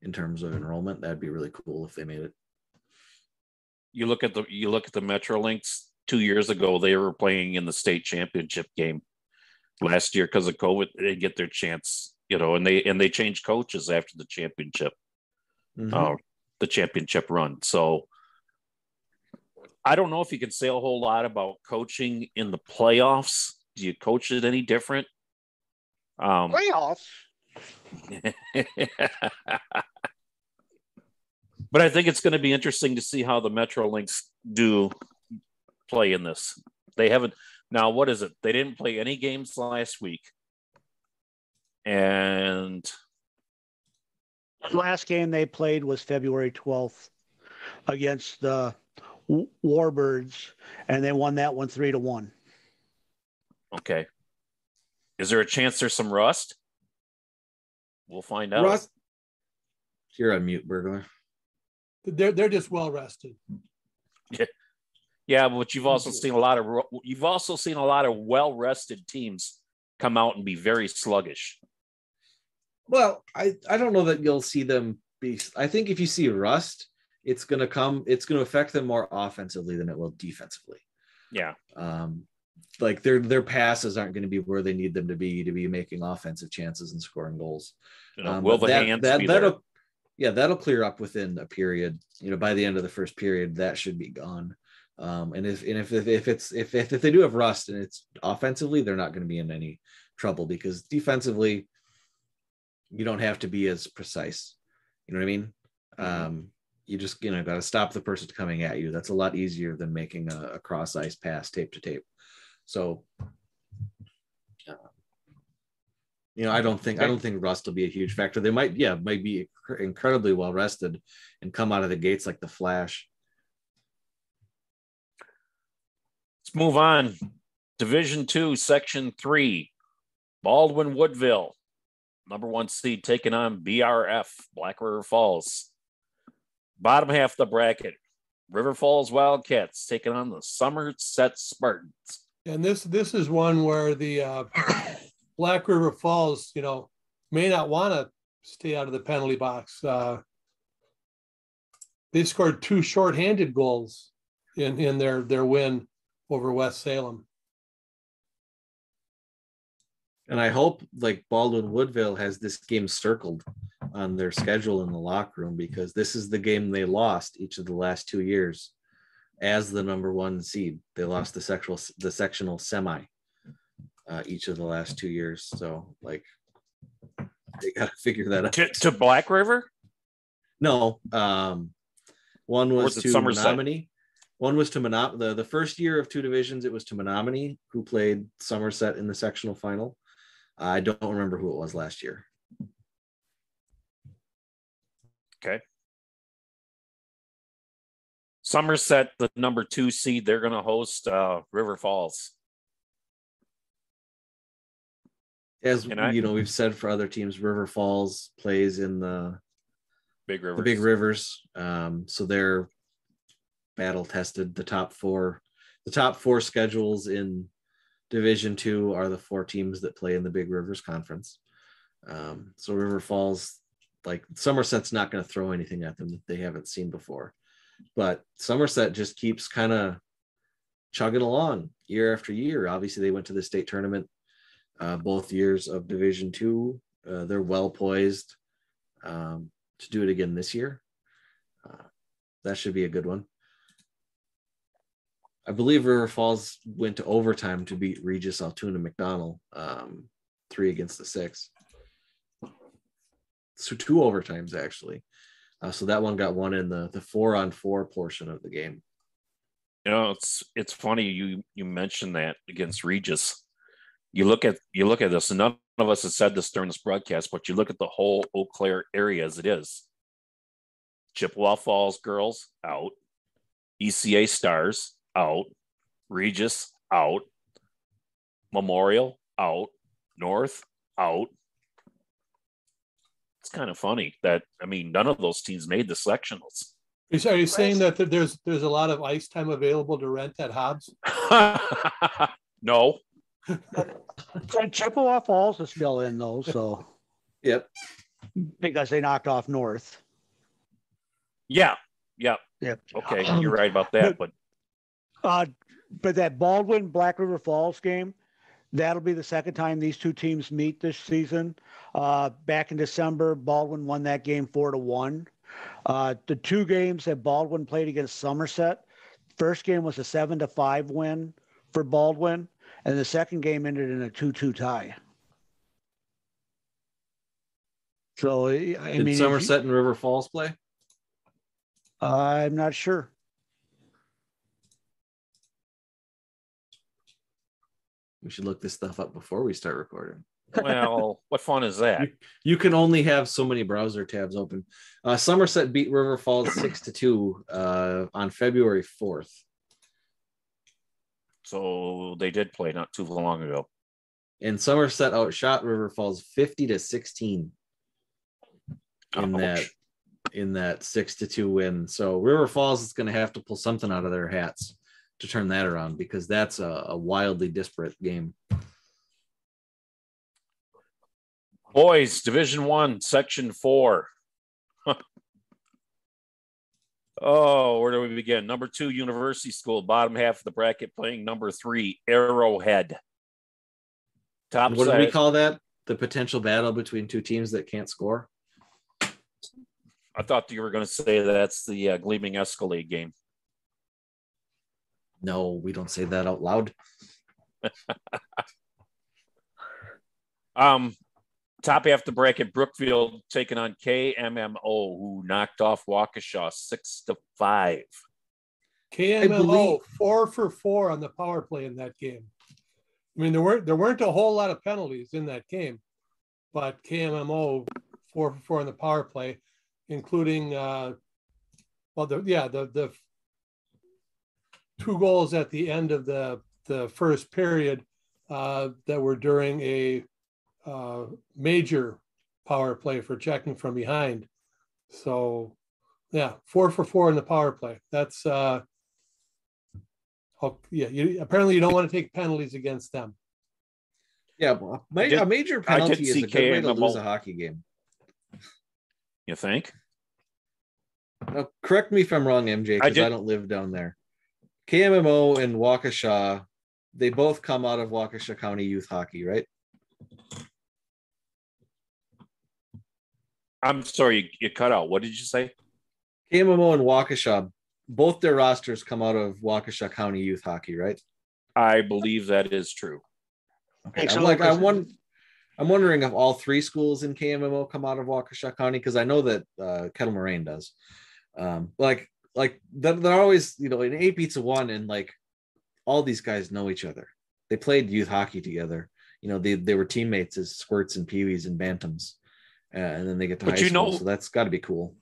in terms of enrollment. That'd be really cool if they made it. You look at the you look at the Metro Lynx two years ago they were playing in the state championship game last year because of covid they get their chance you know and they and they changed coaches after the championship mm-hmm. uh, the championship run so i don't know if you can say a whole lot about coaching in the playoffs do you coach it any different Um, Playoffs. <laughs> but I think it's going to be interesting to see how the Metro Lynx do play in this. They haven't now. What is it? They didn't play any games last week, and last game they played was February twelfth against the Warbirds, and they won that one three to one. Okay. Is there a chance there's some rust? We'll find out. Rust. You're on mute, burglar. They're they're just well rested. Yeah, yeah, but you've also seen a lot of you've also seen a lot of well rested teams come out and be very sluggish. Well, I I don't know that you'll see them be. I think if you see rust, it's going to come. It's going to affect them more offensively than it will defensively. Yeah. Um, like their their passes aren't going to be where they need them to be to be making offensive chances and scoring goals. You know, um, will the that, hands that, be that'll, there? Yeah, that'll clear up within a period. You know, by the end of the first period, that should be gone. Um, and if and if, if, if it's if, if they do have rust and it's offensively, they're not going to be in any trouble because defensively, you don't have to be as precise. You know what I mean? Um, you just you know got to stop the person coming at you. That's a lot easier than making a, a cross ice pass tape to tape. So, uh, you know, I don't think I don't think rust will be a huge factor. They might, yeah, might be incredibly well rested and come out of the gates like the Flash. Move on. Division two, section three, Baldwin Woodville, number one seed taking on BRF, Black River Falls. Bottom half the bracket, River Falls Wildcats taking on the Somerset Spartans. And this this is one where the uh, <coughs> Black River Falls, you know, may not want to stay out of the penalty box. Uh, they scored two shorthanded goals in in their their win over West Salem. And I hope like Baldwin Woodville has this game circled on their schedule in the locker room because this is the game they lost each of the last two years as the number one seed. They lost the sexual the sectional semi uh, each of the last two years. So like they <laughs> got to figure that out. To, to, Black River? No, um, one was to Menomonie. One was to Menomonie. The, the first year of two divisions, it was to Menomonie, who played Somerset in the sectional final. I don't remember who it was last year. Okay. Somerset, the number two seed, they're going to host uh, River Falls. As I, you know, we've said for other teams, River Falls plays in the big rivers. The big rivers. Um, so they're battle tested. The top four, the top four schedules in Division Two are the four teams that play in the Big Rivers Conference. Um, so River Falls, like Somerset's not going to throw anything at them that they haven't seen before but Somerset just keeps kind of chugging along year after year. Obviously, they went to the state tournament uh, both years of Division Two. Uh, they're well poised um, to do it again this year. Uh, that should be a good one. I believe River Falls went to overtime to beat Regis Altoona McDonell, um, three against the six. So two overtimes actually. Uh, so that one got one in the the four on four portion of the game. You know, it's it's funny you you mentioned that against Regis. You look at you look at this, and none of us has said this during this broadcast, but you look at the whole Eau Claire area as it is. Chippewa Falls girls out, ECA Stars out, Regis out, Memorial out, North out, it's kind of funny that I mean none of those teams made the sectionals. Are you saying that there's there's a lot of ice time available to rent at Hobbs? <laughs> no. <laughs> Chippewa Falls is still in though, so yep. Because they knocked off North. Yeah. Yep. Yep. Okay, you're right about that, but uh, but that Baldwin Black River Falls game, That'll be the second time these two teams meet this season. Uh, back in December, Baldwin won that game four to one. Uh, the two games that Baldwin played against Somerset, first game was a seven to five win for Baldwin, and the second game ended in a two-two tie. So I Did mean, Somerset and River Falls play? I'm not sure. We should look this stuff up before we start recording. Well, <laughs> what fun is that? You can only have so many browser tabs open. Uh, Somerset beat River Falls <clears throat> six to two uh, on February fourth. So they did play not too long ago. And Somerset outshot River Falls fifty to sixteen in Ouch. that in that six to two win. So River Falls is going to have to pull something out of their hats to turn that around because that's a, a wildly disparate game. Boys, Division One, Section Four. <laughs> oh, where do we begin? Number two, University School, bottom half of the bracket, playing number three, Arrowhead. Top what do we call that? The potential battle between two teams that can't score. I thought you were going to say that's the uh, Gleaming Escalade game. No, we don't say that out loud. <laughs> Um, top half the bracket, Brookfield taking on KMMO, who knocked off Waukesha six to five. KMMO believe- four for four on the power play in that game. I mean, there weren't there weren't a whole lot of penalties in that game, but KMMO four for four on the power play, including uh, well, the yeah the the two goals at the end of the the first period uh, that were during a uh, major power play for checking from behind. So, yeah, four for four in the power play. That's uh, oh, yeah. You apparently you don't want to take penalties against them. Yeah, well, ma- did- a major I did penalty is see a good way to KMMO. lose a hockey game. You think? Now, correct me if I'm wrong, MJ, because did- I, don't live down there. KMMO and Waukesha, they both come out of Waukesha County Youth Hockey, right? I'm sorry, you, you cut out. What did you say? KMMO and Waukesha, both their rosters come out of Waukesha County Youth Hockey, right? I believe that is true. Okay. so, I'm like, I because- won. I'm wondering if all three schools in KMMO come out of Waukesha County because I know that uh, Kettle Moraine does. Um, like, like they're, they're always, you know, in eight beats of one, and like all these guys know each other. They played youth hockey together. You know, they they were teammates as squirts and peewees and bantams, uh, and then they get to But high you school. know- so that's got to be cool.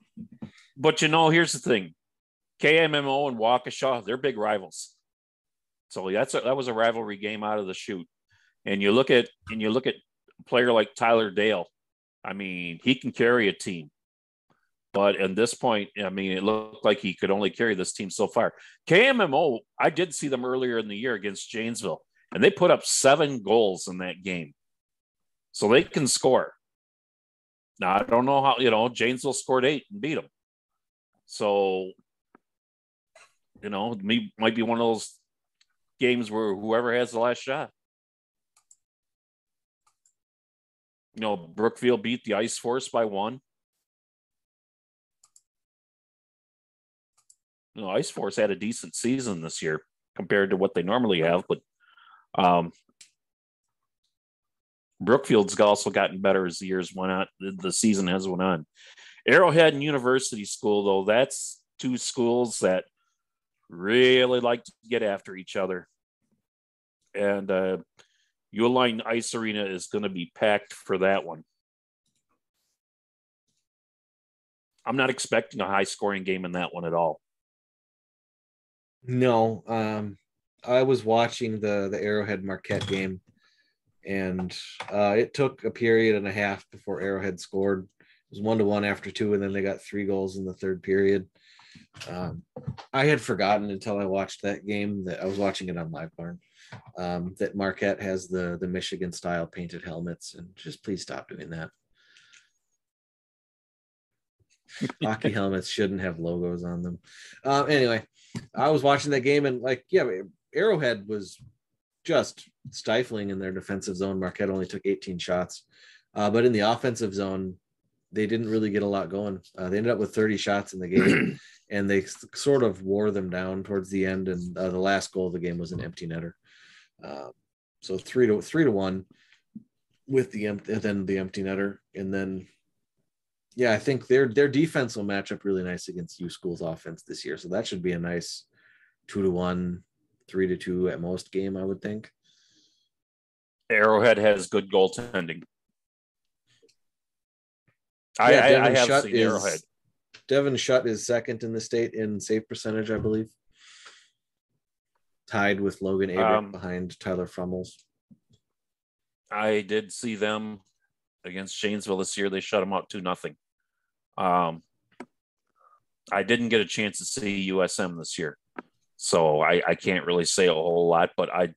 But you know, here's the thing: KMMO and Waukesha, they're big rivals. So that's a, that was a rivalry game out of the shoot. And you look at and you look at a player like Tyler Dale. I mean, he can carry a team. But at this point, I mean, it looked like he could only carry this team so far. KMMO, I did see them earlier in the year against Janesville, and they put up seven goals in that game. So they can score. Now, I don't know how, you know, Janesville scored eight and beat them. So, you know, me might be one of those games where whoever has the last shot. You know, Brookfield beat the Ice Force by one. You know, Ice Force had a decent season this year compared to what they normally have, but um, Brookfield's also gotten better as the years went on. The season has went on. Arrowhead and University School, though, that's two schools that really like to get after each other. And uh, Uline Ice Arena is going to be packed for that one. I'm not expecting a high scoring game in that one at all. No, um, I was watching the the Arrowhead Marquette game, and uh, it took a period and a half before Arrowhead scored. It was one to one after two, and then they got three goals in the third period. Um, I had forgotten until I watched that game that I was watching it on Live Barn. Um, that Marquette has the the Michigan style painted helmets, and just please stop doing that. Hockey <laughs> helmets shouldn't have logos on them. Um, anyway, I was watching that game and like, yeah, Arrowhead was just stifling in their defensive zone. Marquette only took 18 shots, uh, but in the offensive zone, they didn't really get a lot going. Uh, they ended up with 30 shots in the game, <clears throat> and they sort of wore them down towards the end. And uh, the last goal of the game was an empty netter. Uh, so three to three to one with the empty, then the empty netter, and then Yeah, I think their their defense will match up really nice against U School's offense this year. So that should be a nice two to one, three to two at most game, I would think. Arrowhead has good goaltending. Yeah, I, I, I have Shutt seen is- Arrowhead. Devin Shutt is second in the state in save percentage, I believe. Tied with Logan Abrick Um, behind Tyler Frummels. I did see them against Janesville this year. They shut them out two nothing. Um, I didn't get a chance to see USM this year, so I, I can't really say a whole lot. But I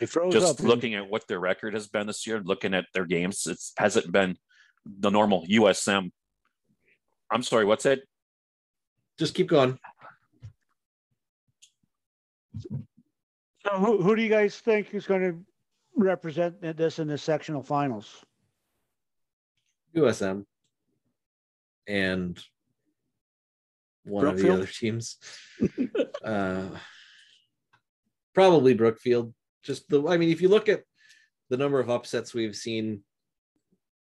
It froze just up. looking at what their record has been this year, looking at their games, it hasn't been the normal USM. I'm sorry, what's it? Just keep going. So who, who do you guys think is going to represent this in the sectional finals? USM and one of the other teams. <laughs> uh, probably Brookfield. Just the, I mean, if you look at the number of upsets we've seen,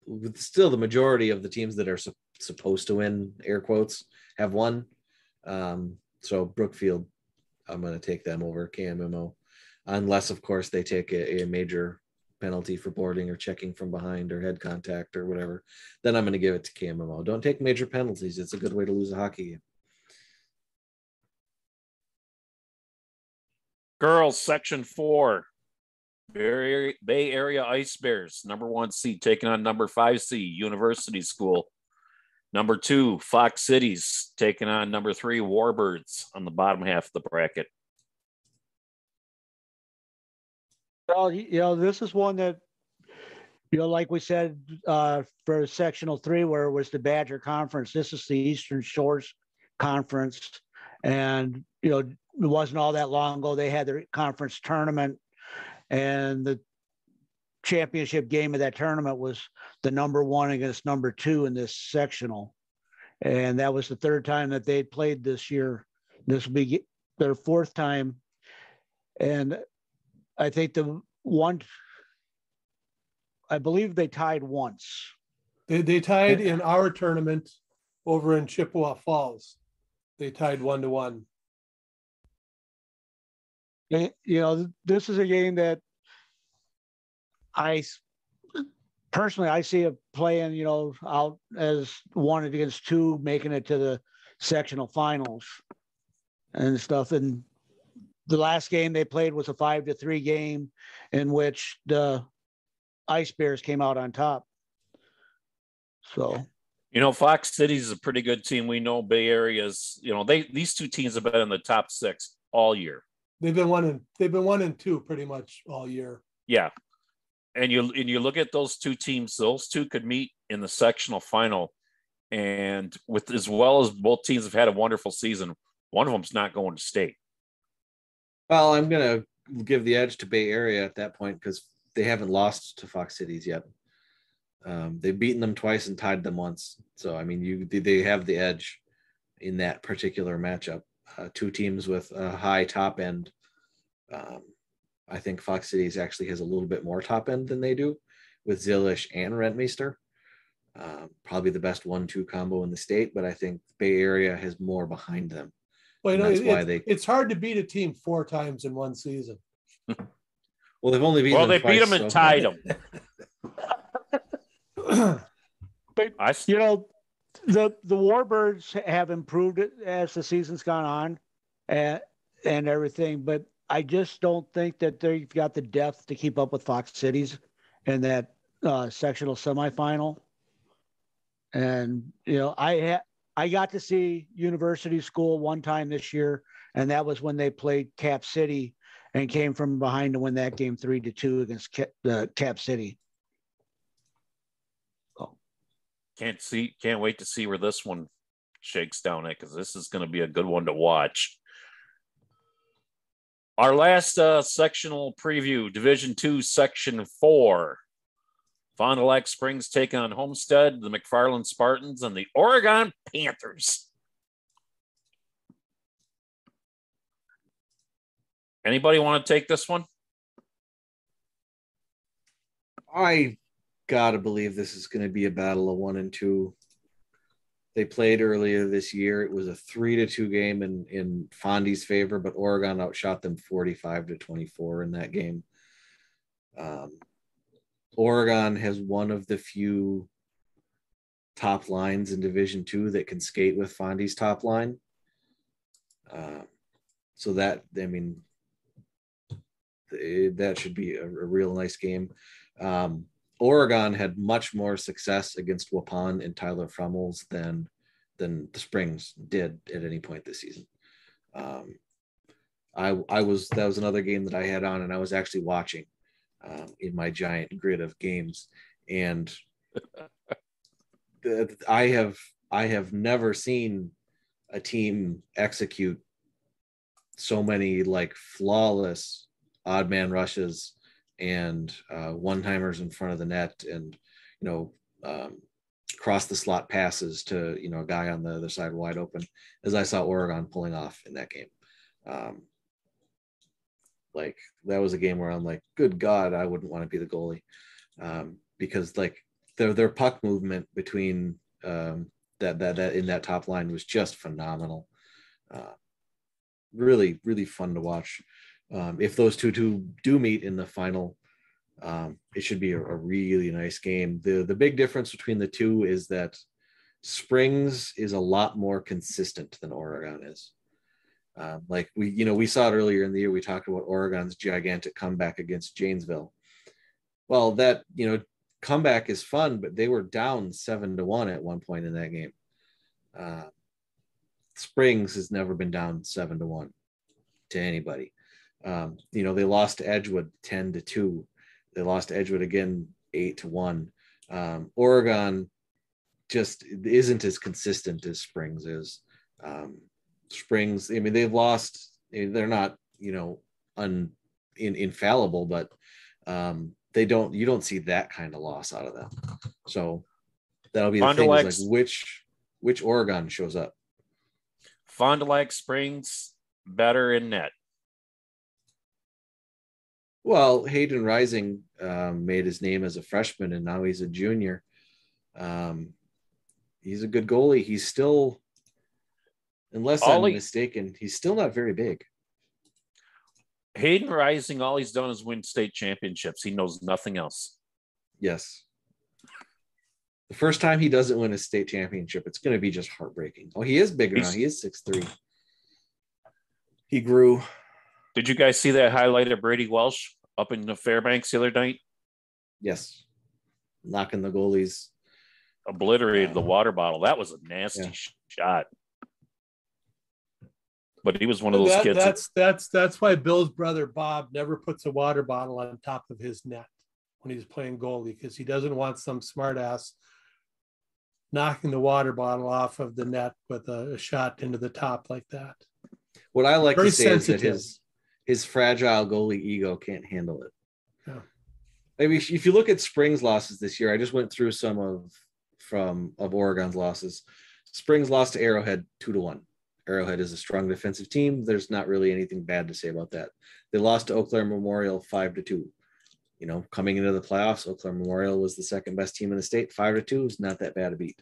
with still the majority of the teams that are sup- supposed to win, air quotes, have won. Um, so Brookfield, I'm going to take them over KMMO, unless, of course, they take a, a major penalty for boarding or checking from behind or head contact or whatever then I'm going to give it to KMMO. Don't take major penalties. It's a good way to lose a hockey game. Girls section four. Bay Area Ice Bears, number one seed, taking on number five seed, University School. Number two, Fox Cities, taking on number three, Warbirds on the bottom half of the bracket. Well, you know, this is one that, you know, like we said, uh, for sectional three, where it was the Badger Conference, this is the Eastern Shores Conference. And, you know, it wasn't all that long ago. They had their conference tournament and the championship game of that tournament was the number one against number two in this sectional. And that was the third time that they'd played this year. This will be their fourth time. And I think the one, I believe they tied once. They, they tied in our tournament over in Chippewa Falls. They tied one to one. You know, this is a game that I personally I see it playing, you know, out as one against two, making it to the sectional finals and stuff. And the last game they played was a five to three game in which the Ice Bears came out on top. So You know, Fox Cities is a pretty good team. We know Bay Area's, you know, they these two teams have been in the top six all year. They've been one and they've been one and two pretty much all year. Yeah. And you and you look at those two teams, those two could meet in the sectional final. And with as well as both teams have had a wonderful season, one of them's not going to state. Well, I'm going to give the edge to Bay Area at that point because they haven't lost to Fox Cities yet. Um, they've beaten them twice and tied them once. So, I mean, you they have the edge in that particular matchup. Uh, two teams with a high top end. Um, I think Fox Cities actually has a little bit more top end than they do with Zillish and Rentmeester. Um, probably the best one-two combo in the state, but I think Bay Area has more behind them. Well, you know, That's it- why it- they- it's hard to beat a team four times in one season. <laughs> Well, they've only beaten Well, them they beat twice them and so tied far. <laughs> them. <clears throat> I s- you know, the the Warbirds have improved it as the season's gone on, and and everything. But I just don't think that they've got the depth to keep up with Fox Cities in that uh, sectional semifinal. And you know, I ha- I got to see University School one time this year, and that was when they played Cap City and came from behind to win that game three to two against Cap, uh, Cap City. can't see can't wait to see where this one shakes down at because this is going to be a good one to watch. Our last uh, sectional preview division two section four fond du lac springs taking on homestead the mcfarland spartans and the oregon panthers anybody want to take this one I gotta believe this is going to be a battle of one and two. They played earlier this year. It was a three to two game in in Fondy's favor, but Oregon outshot them forty five to twenty four in that game. Um, Oregon has one of the few top lines in Division Two that can skate with Fondy's top line. Um, so that I mean, that should be a, a real nice game. Um, Oregon had much more success against Waupun and Tyler Frumels than than the Springs did at any point this season. Um, I I was that was another game that I had on and I was actually watching um, in my giant grid of games and <laughs> the, I have I have never seen a team execute so many like flawless odd man rushes and uh, one timers in front of the net and you know um, cross the slot passes to you know a guy on the other side wide open as I saw Oregon pulling off in that game. Um, like that was a game where I'm like, good God, I wouldn't want to be the goalie um, because like their their puck movement between um, that that that in that top line was just phenomenal. Uh, really, really fun to watch um, if those two two do meet in the final, um, it should be a, a, really nice game. the The big difference between the two is that Springs is a lot more consistent than Oregon is. Um, like we, you know, we saw it earlier in the year. We talked about Oregon's gigantic comeback against Janesville. Well, that you know, comeback is fun, but they were down seven to one at one point in that game. Uh, Springs has never been down seven to one to anybody. Um, you know, they lost Edgewood 10 to 2. They lost Edgewood again 8 to 1. Um, Oregon just isn't as consistent as Springs is. Um, Springs, I mean, they've lost, they're not, you know, un, in, infallible, but um, they don't, you don't see that kind of loss out of them. So that'll be the Fond thing is like which, which Oregon shows up. Fond du Lac Springs better in net. Well, Hayden Rising um, made his name as a freshman, and now he's a junior. Um, he's a good goalie. He's still, unless I'm mistaken, he's still not very big. Hayden Rising, all he's done is win state championships. He knows nothing else. Yes. The first time he doesn't win a state championship, it's going to be just heartbreaking. Oh, he is bigger he's, now. He is six three. He grew. Did you guys see that highlight of Brady Welsh up in the Fairbanks the other night? Yes. Knocking the goalies. Obliterated the um, water bottle. That was a nasty yeah. shot. But he was one of those that, kids. That's that, that's that's why Bill's brother Bob never puts a water bottle on top of his net when he's playing goalie because he doesn't want some smartass knocking the water bottle off of the net with a, a shot into the top like that. What I like Very to say sensitive. is that his his fragile goalie ego can't handle it. Yeah. Maybe if you look at Springs losses this year, I just went through some of from of Oregon's losses. Springs lost to Arrowhead two to one. Arrowhead is a strong defensive team. There's not really anything bad to say about that. They lost to Eau Claire Memorial five to two. You know, coming into the playoffs, Eau Claire Memorial was the second best team in the state. Five to two is not that bad a beat.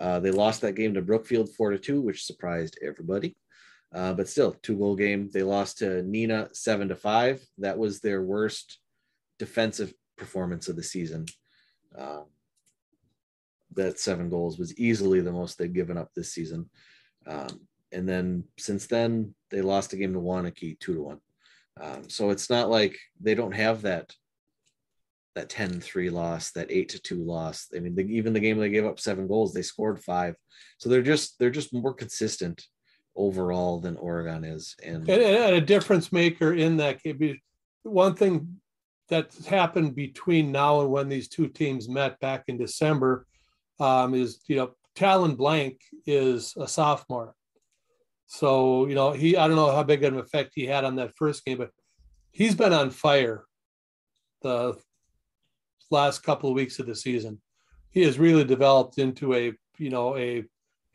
Uh, they lost that game to Brookfield four to two, which surprised everybody. Uh, but still, two goal game. They lost to Neenah seven to five. That was their worst defensive performance of the season. Uh, that seven goals was easily the most they've given up this season. Um, and then since then, they lost a game to Waunakee two to one. Um, so it's not like they don't have that that 10-3 loss, that 8 to 2 loss. I mean, the, even the game they gave up seven goals, they scored five. So they're just they're just more consistent overall than Oregon is. And, and, and a difference maker in that game. One thing that's happened between now and when these two teams met back in December um, is, you know, Talon Blank is a sophomore. So, you know, he, I don't know how big of an effect he had on that first game, but he's been on fire the last couple of weeks of the season. He has really developed into a, you know, a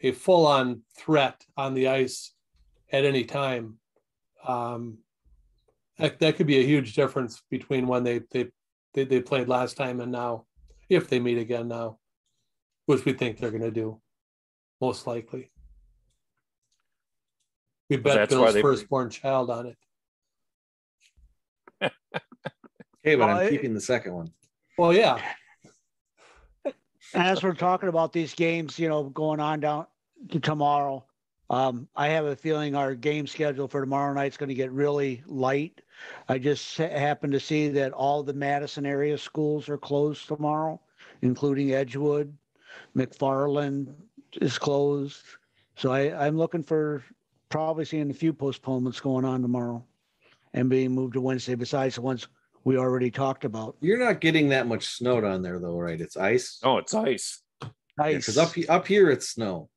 a full on threat on the ice at any time. Um, that, that could be a huge difference between when they, they, they, they played last time and now. if they meet again now, which we think they're going to do, most likely. We bet That's Bill's they- firstborn child on it. <laughs> Okay, but Well, I'm I- keeping the second one. Well, yeah, as we're talking about these games, you know, going on down to tomorrow, um, I have a feeling our game schedule for tomorrow night's going to get really light. I just happened to see that all the Madison area schools are closed tomorrow, including Edgewood. McFarland is closed. So I, I'm looking for probably seeing a few postponements going on tomorrow and being moved to Wednesday besides the ones we already talked about. You're not getting that much snow down there, though, right? It's ice. Oh, it's ice. Nice. Because up up here it's snow.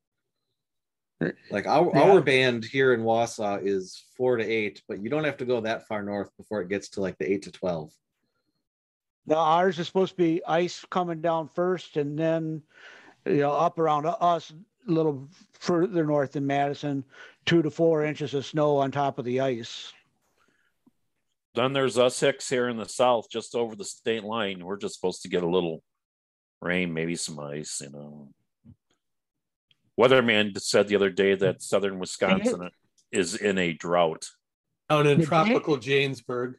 Eh, like our Yeah. our band here in Wausau is four to eight, but you don't have to go that far north before it gets to like the eight to twelve. Now ours is supposed to be ice coming down first and then, you know, up around us, a little further north than Madison, two to four inches of snow on top of the ice. Then there's us Hicks here in the south, just over the state line. We're just supposed to get a little rain, maybe some ice, you know. Weatherman said the other day that southern Wisconsin is in a drought. down in tropical Janesburg.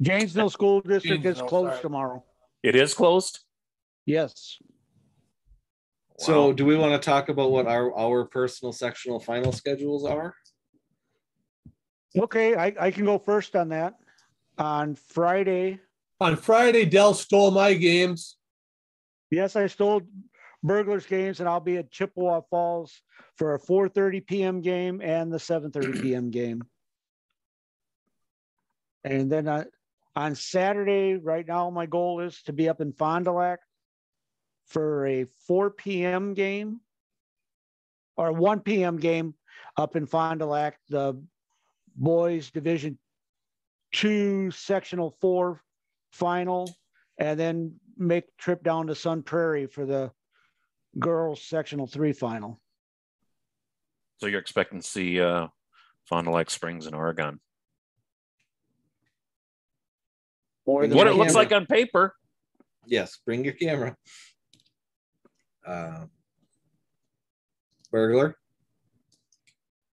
Janesville School District is closed sorry. tomorrow. It is closed. Yes. So do we want to talk about what our our personal sectional final schedules are? Okay, I, I can go first on that. On Friday, On Friday, Dell stole my games. yes, I stole burglars games and I'll be at Chippewa Falls for a 4:30 p.m. game and the 7:30 <clears throat> p.m. game. And then uh, on Saturday, right now, my goal is to be up in Fond du Lac for a 4 p.m. game or 1 p.m. game up in Fond du Lac, the boys division two sectional four final, and then make trip down to Sun Prairie for the girls sectional three final. So you're expecting to see uh, Fond du Lac Springs in Oregon. More than What I it looks can- like on paper. Yes, bring your camera. Uh, burglar.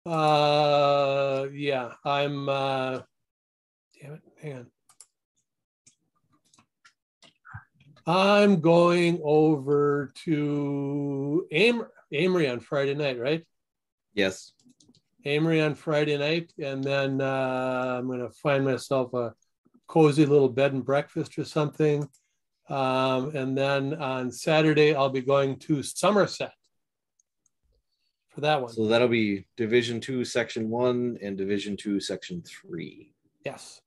Uh, yeah, I'm. Uh, damn it, hang on. I'm going over to Am- Amery on Friday night, right? Yes. Amery on Friday night, and then uh, I'm going to find myself a cozy little bed and breakfast or something. Um, and then on Saturday, I'll be going to Somerset for that one. So that'll be Division Two, Section One, and Division Two, Section Three. Yes.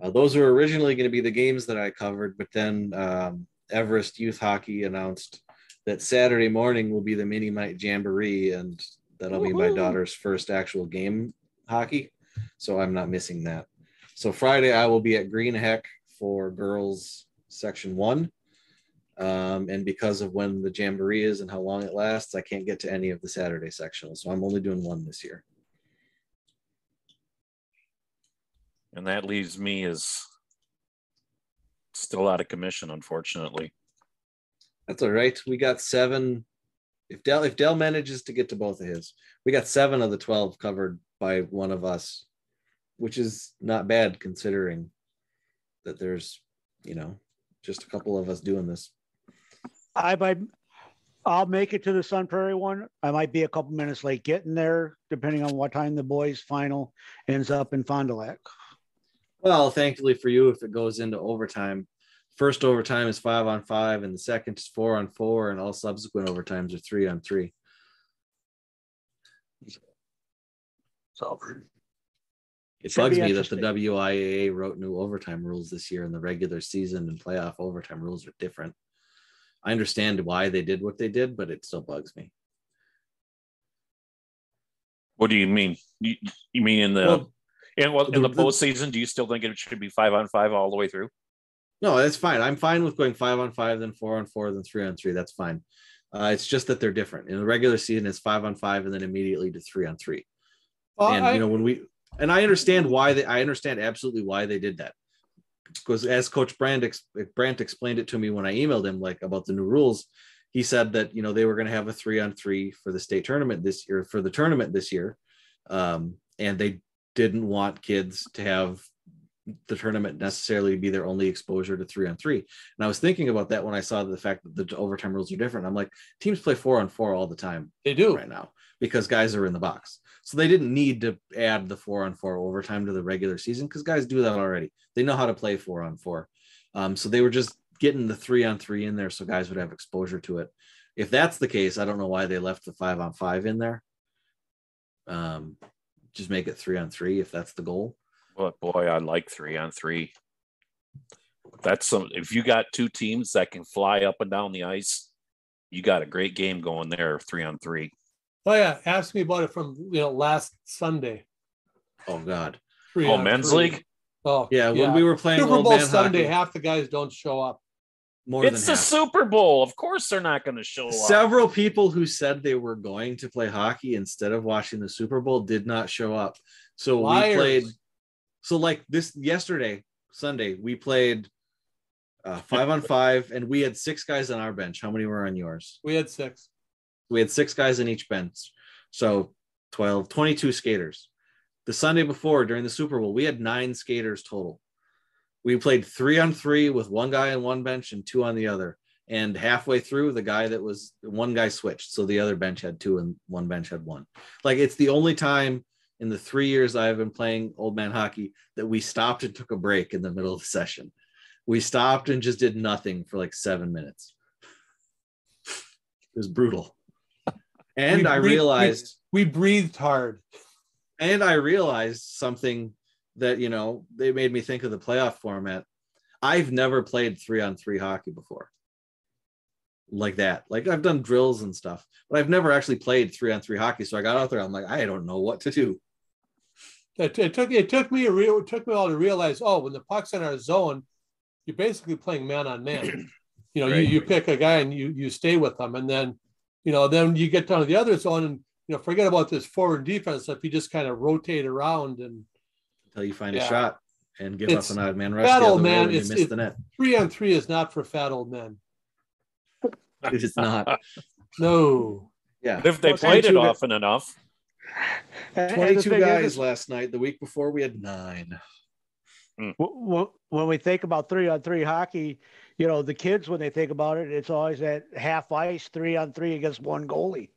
Uh, those were originally going to be the games that I covered, but then um, Everest Youth Hockey announced that Saturday morning will be the Mini Mite Jamboree, and that'll be my daughter's first actual game hockey. So I'm not missing that. So Friday I will be at Green Heck for girls section one. Um, and because of when the jamboree is and how long it lasts, I can't get to any of the Saturday sectionals. So I'm only doing one this year. And that leaves me as still out of commission, unfortunately. That's all right. We got seven. If Dell if Dell manages to get to both of his, we got seven of the twelve covered by one of us, which is not bad considering that there's, you know, just a couple of us doing this. I might, I'll make it to the Sun Prairie one. I might be a couple minutes late getting there, depending on what time the boys' final ends up in Fond du Lac. Well, thankfully for you, if it goes into overtime, first overtime is five on five, and the second is four on four, and all subsequent overtimes are three on three. So It bugs me that the. WIAA wrote new overtime rules this year, and the regular season and playoff overtime rules are different. I understand why they did what they did, but it still bugs me. What do you mean? You, you mean in the Well, in well in the- the the- postseason? Do you still think it should be five on five all the way through? No, that's fine. I'm fine with going five on five, then four on four, then three on three. That's fine. Uh, it's just that they're different. In the regular season, it's five on five, and then immediately to three on three. Well, and I- you know when we and I understand why they I understand absolutely why they did that. because as Coach Brandt ex- Brandt explained it to me when I emailed him, like about the new rules, he said that you know they were going to have a three on three for the state tournament this year for the tournament this year, um, and they didn't want kids to have the tournament necessarily be their only exposure to three on three. And I was thinking about that when I saw the fact that the overtime rules are different. I'm like, teams play four on four all the time They do. right now because guys are in the box. So they didn't need to add the four on four overtime to the regular season because guys do that already. They know how to play four on four. Um, so they were just getting the three on three in there so guys would have exposure to it. If that's the case, I don't know why they left the five on five in there. Um, just make it three on three if that's the goal. But boy, I like three on three. That's some. If you got two teams that can fly up and down the ice, you got a great game going there. Three on three. Oh yeah, ask me about it from you know last Sunday. Oh God. Three Oh, on men's three. league. Oh Yeah, when we were playing Super Bowl Sunday, hockey, half the guys don't show up. more It's than the half. Super Bowl. Of course, they're not going to show up. Several people who said they were going to play hockey instead of watching the Super Bowl did not show up. So Liars. we played. So like this yesterday, Sunday, we played uh, five on five, and we had six guys on our bench. How many were on yours? We had six. We had six guys in each bench. So 12, 22 skaters. The Sunday before during the Super Bowl, we had nine skaters total. We played three on three with one guy on one bench and two on the other. And halfway through, the guy that was one guy switched. So the other bench had two and one bench had one. Like it's the only time in the three years I've been playing old man hockey that we stopped and took a break in the middle of the session. We stopped and just did nothing for like seven minutes. It was brutal. And We I breathed- we- realized We breathed hard. and I realized something that you know they made me think of the playoff format. I've never played three on three hockey before, like that. Like I've done drills and stuff, but I've never actually played three on three hockey. So I got out there. I'm like, I don't know what to do. It, it took it took me a real it took me all to realize. Oh, when the puck's in our zone, you're basically playing man on man. <clears throat> You know, Right. you, you pick a guy and you you stay with them, and then you know then you get down to the other zone and you know forget about this forward defense stuff. You just kind of rotate around and Until you find Yeah. a shot and give It's- up an odd man rush. that the old other way man, when you it's- miss it- the net. three on three is not for fat old men. It is not. <laughs> No. Yeah. But if they Well, played it 22 often enough, And- and the 22 thing is, guys last night. The week before we had nine. Hmm. w- w- when we think about three on three hockey, you know, the kids, when they think about it, it's always at half ice, three on three against one goalie.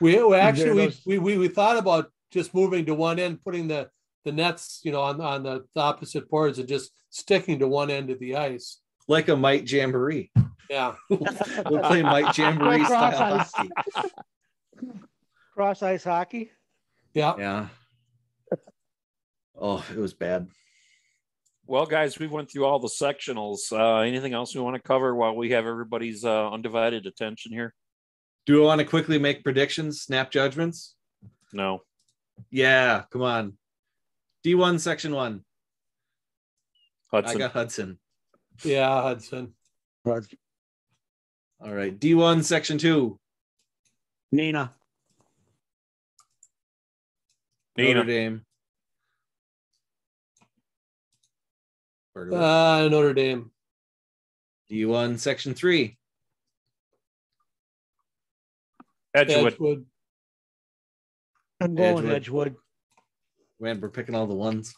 We, we actually we, those- we, we we thought about just moving to one end, putting the the nets, you know, on on the, the opposite boards and just sticking to one end of the ice. Like a Mite Jamboree. Yeah. <laughs> We'll play Mite Jamboree style Cross hockey. Cross ice hockey. Yeah. Yeah. Oh, it was bad. Well, guys, we went through all the sectionals. Uh, anything else we want to cover while we have everybody's uh, undivided attention here? Do I want to quickly make predictions, snap judgments? No. Yeah, come on. D1 section one. Hudson. I got Hudson. Yeah, Hudson. All right. D1 section two. Neenah. Neenah. Notre Dame. Uh, Notre Dame. D1 section three. Edgewood. Edgewood. I'm going Edgewood. Edgewood. Man, we're picking all the ones.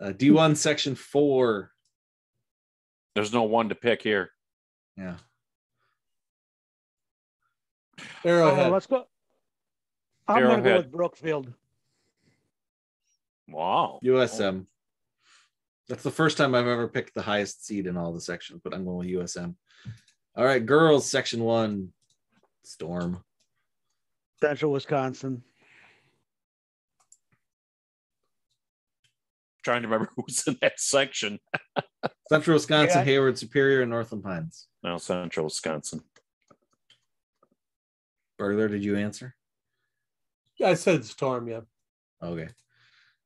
Uh, D1 section four. There's no one to pick here. Yeah. Arrowhead. Uh, let's go. I'm going to go Arrowhead. with Brookfield. Wow. USM. That's the first time I've ever picked the highest seed in all the sections, but I'm going with USM. All right, girls section one. Storm. Central Wisconsin. Trying to remember <laughs> who's in that section. <laughs> Central Wisconsin, Yeah. Hayward, Superior, and Northland Pines. No, Central Wisconsin. Burglar, did you answer? I said Storm. Yeah. Okay.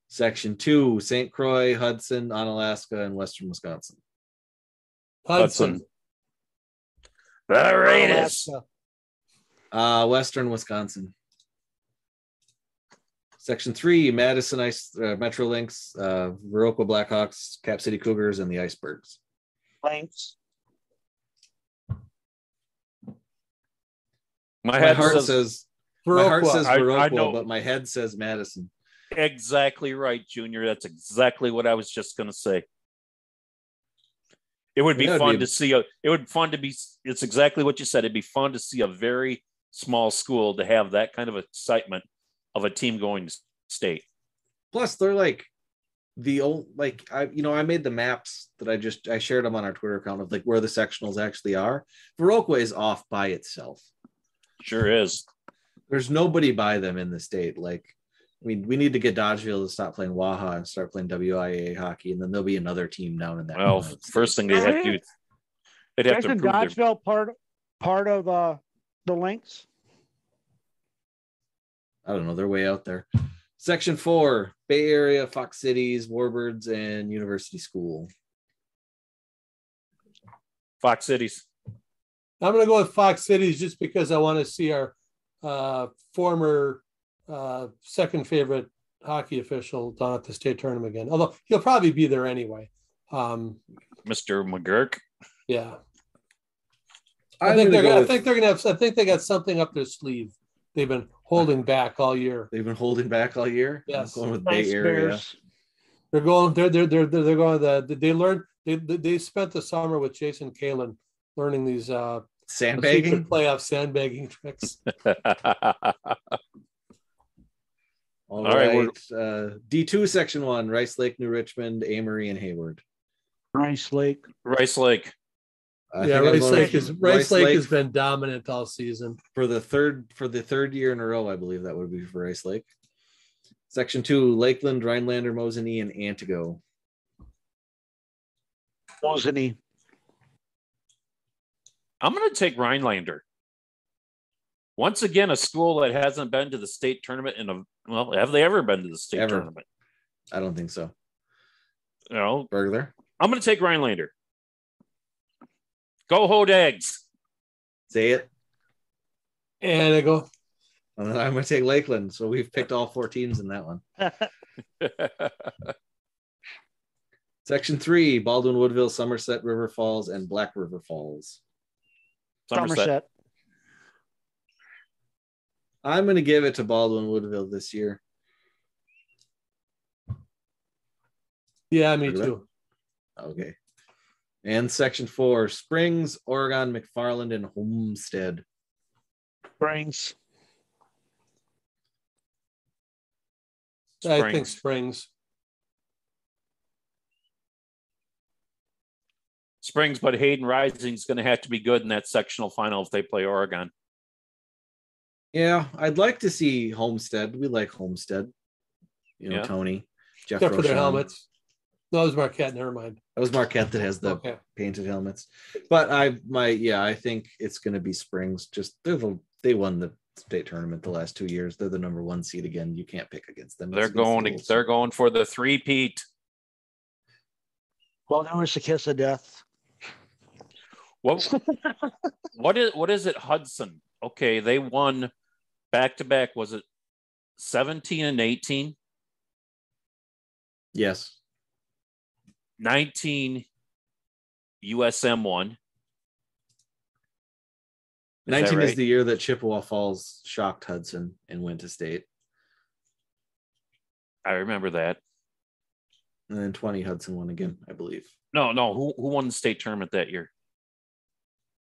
Section two, St. Croix, Hudson, Onalaska, and Western Wisconsin. Hudson. Hudson. The Raiders. Uh, Western Wisconsin. Section three, Madison Ice uh, Metro Lynx, uh, Viroqua Blackhawks, Cap City Cougars, and the Icebergs. Lynx. My My head heart says, says my heart Viroqua. I- I but my head says Madison. Exactly right, Junior. That's exactly what I was just going to say. It would be Yeah, fun be- to see a. It would be fun to be. It's exactly what you said. It'd be fun to see a very small school to have that kind of excitement of a team going to state. Plus, they're like the old like I you know I made the maps that I just I shared them on our Twitter account of like where the sectionals actually are. Viroqua is off by itself. Sure is. There's nobody by them in the state. Like, I mean, we need to get Dodgeville to stop playing WAHA and start playing WIAA hockey, and then there'll be another team down in that. Well, corner first thing they have to do, they'd have to Isn't improve their Dodgeville part part of uh the Lynx. I don't know. They're way out there. Section four: Bay Area, Fox Cities, Warbirds, and University School. Fox Cities. I'm going to go with Fox Cities just because I want to see our uh, former uh, second favorite hockey official down at the state tournament again. Although he'll probably be there anyway. Um, Mr. McGurk. yeah, I I'm think they're. go Gonna, I think they're gonna have. I think they got something up their sleeve. They've been holding back all year. they've been holding back all year. I'm Yes. going with Nice Bay Area. Bears. They're going. They're they're they're they're going. The they learned. They they spent the summer with Jason Kalen learning these uh Sandbagging. secret playoff sandbagging tricks. <laughs> All All right, right. Uh, D2 section one, Rice Lake, New Richmond, Amery, and Hayward. Rice Lake. Rice Lake. I yeah, think I'm Rice going Lake Rice Lake has been dominant all season. for the third for the third year in a row, I believe that would be for Rice Lake. Section two, Lakeland, Rhinelander, Mosinee, and Antigo. Mosinee. I'm going to take Rhinelander. Once again, a school that hasn't been to the state tournament in a well, have they ever been to the state Ever. tournament? I don't think so. You know, Burglar. I'm going to take Rhinelander. Go Hodags. Say it. And I go, And then I'm gonna take Lakeland. So we've picked all four teams in that one. <laughs> Section three, Baldwin, Woodville, Somerset, River Falls, and Black River Falls. Somerset. Somerset. I'm gonna give it to Baldwin Woodville this year. yeah, me too. Okay. And section four, Springs, Oregon, McFarland, and Homestead. Springs. I think Springs. Springs. Springs, but Hayden Rising is going to have to be good in that sectional final if they play Oregon. Yeah, I'd like to see Homestead. We like Homestead. You know, Yeah. Tony, Jeff Except for their helmets. No, it was Marquette. Never mind. That was Marquette that has the Okay. painted helmets. But I my yeah, I think it's gonna be Springs. Just they're the, they won the state tournament the last two years. They're the number one seed again. You can't pick against them. They're It's going. To, they're going for the three peat. Well, there was the kiss of death. What? what is? What is it? Hudson. Okay, they won back to back. Was it seventeen and eighteen? yes. 19 USM won. Is that 19 is the year that Chippewa Falls shocked Hudson and went to state. I remember that. And then 20 Hudson won again, I believe. No, no. Who who won the state tournament that year?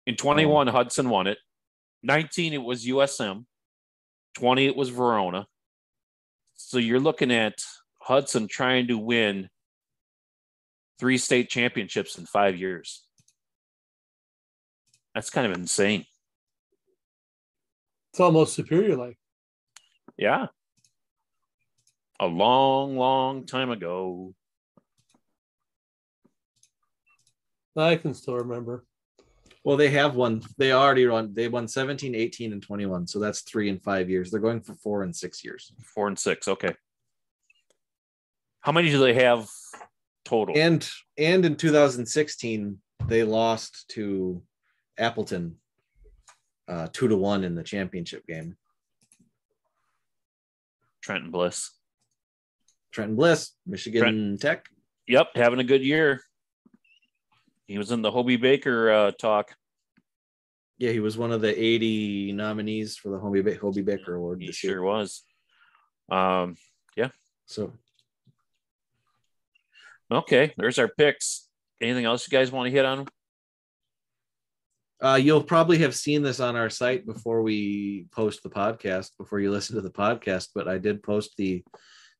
In um, 21, Hudson won it. 19, it was USM. 20, it was Verona. So you're looking at Hudson trying to win three state championships in five years. That's kind of insane. It's almost superior. Like Yeah. A long, long time ago. I can still remember. Well, they have won. They already won. They won 17, 18, and 21. So that's three and five years. They're going for four and six years. Four and six. Okay. How many do they have total? And and in 2016, they lost to Appleton uh, two to one in the championship game. Trenton Bliss. Trenton Bliss, Michigan Trent. Tech. Yep, having a good year. He was in the Hobey Baker uh, talk. Yeah, he was one of the 80 nominees for the Hobey, Hobey Baker Award. He sure year. was. Um, yeah. So, okay, there's our picks. Anything else you guys want to hit on? Uh, you'll probably have seen this on our site before we post the podcast, before you listen to the podcast. But I did post the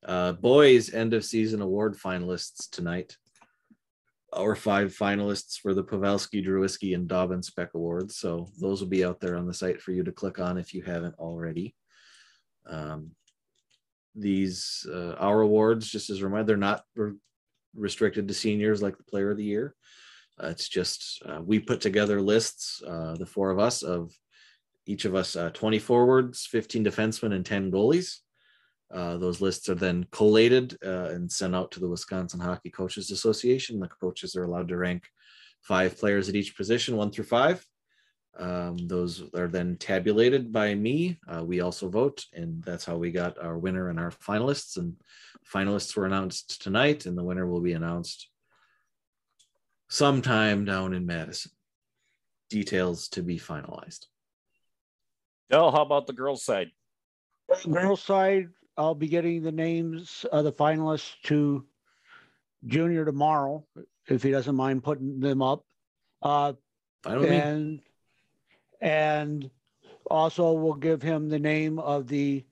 uh, boys end of season award finalists tonight. Our five finalists for the Pavelski, Drewiske, and Dobbin Spec Awards. So those will be out there on the site for you to click on if you haven't already. Um, these uh, our awards, just as a reminder, they're not re- restricted to seniors like the Player of the Year. Uh, it's just uh, we put together lists, uh, the four of us, of each of us uh, 20 forwards, 15 defensemen, and 10 goalies. Uh, those lists are then collated uh, and sent out to the Wisconsin Hockey Coaches Association. The coaches are allowed to rank five players at each position, one through five. Um, those are then tabulated by me. Uh, we also vote, and that's how we got our winner and our finalists. And finalists were announced tonight, and the winner will be announced sometime down in Madison. Details to be finalized. Dell, how about the girls' side? Girls' side, I'll be getting the names of the finalists to Junior tomorrow, if he doesn't mind putting them up. Uh, and and also we'll give him the name of the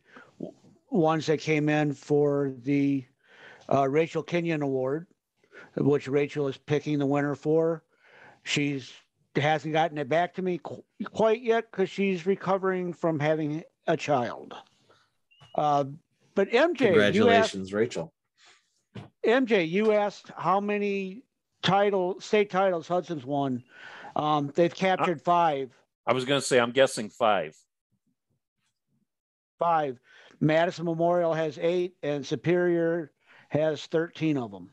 ones that came in for the uh, Rachel Kenyon Award, which Rachel is picking the winner for. She's hasn't gotten it back to me qu- quite yet because she's recovering from having a child. Uh, but MJ, congratulations, asked, Rachel. MJ, you asked how many title state titles Hudson's won. Um, they've captured five. I was going to say, I'm guessing five. Five. Madison Memorial has eight, and Superior has 13 of them.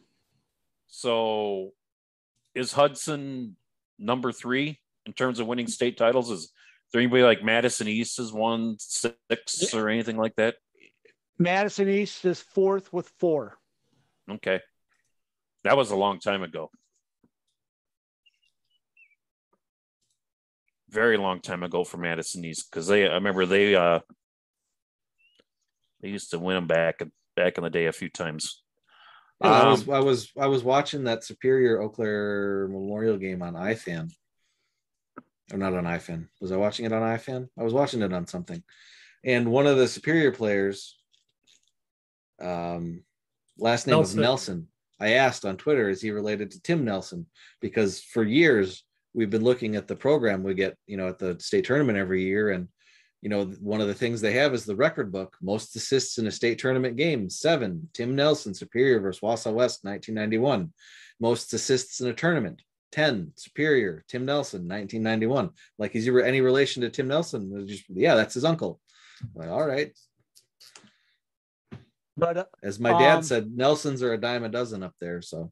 So is Hudson number three in terms of winning state titles? Is there anybody like Madison East has won six or anything like that? Madison East is fourth with four. Okay. That was a long time ago. very long time ago for Madison East because they I remember they uh they used to win them back back in the day a few times. Yeah, um, I was I was I was watching that Superior Eau Claire Memorial game on iFan. Or not on iFan. Was I watching it on iFan? I was watching it on something. And one of the Superior players, um, last name Nelson. Nelson. I asked on Twitter, is he related to Tim Nelson? Because for years we've been looking at the program we get, you know, at the state tournament every year. And, you know, one of the things they have is the record book, most assists in a state tournament game, seven, Tim Nelson, Superior versus Wausau West, 1991. Most assists in a tournament, 10, Superior, Tim Nelson, 1991. Like, is you any relation to Tim Nelson? Just, yeah, that's his uncle. Like, all right. But uh, as my dad um, said, Nelsons are a dime a dozen up there. So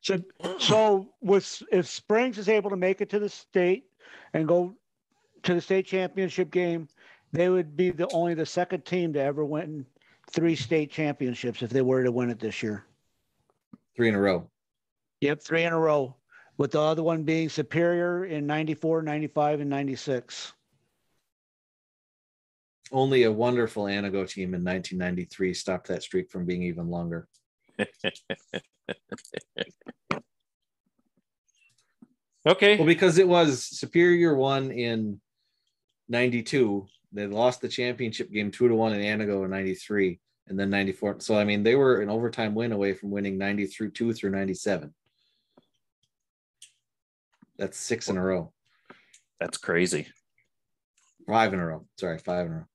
so, so with if Springs is able to make it to the state and go to the state championship game, they would be the only the second team to ever win three state championships if they were to win it this year. Three in a row. Yep, three in a row. With the other one being Superior in 94, 95, and 96. Only a wonderful Antigo team in 1993 stopped that streak from being even longer. <laughs> okay. Well, because it was Superior one in 92. They lost the championship game two to one in Antigo in 93 and then 94. So, I mean, they were an overtime win away from winning 90 through two through 97. That's six in a row. That's crazy. Five in a row. Sorry, five in a row.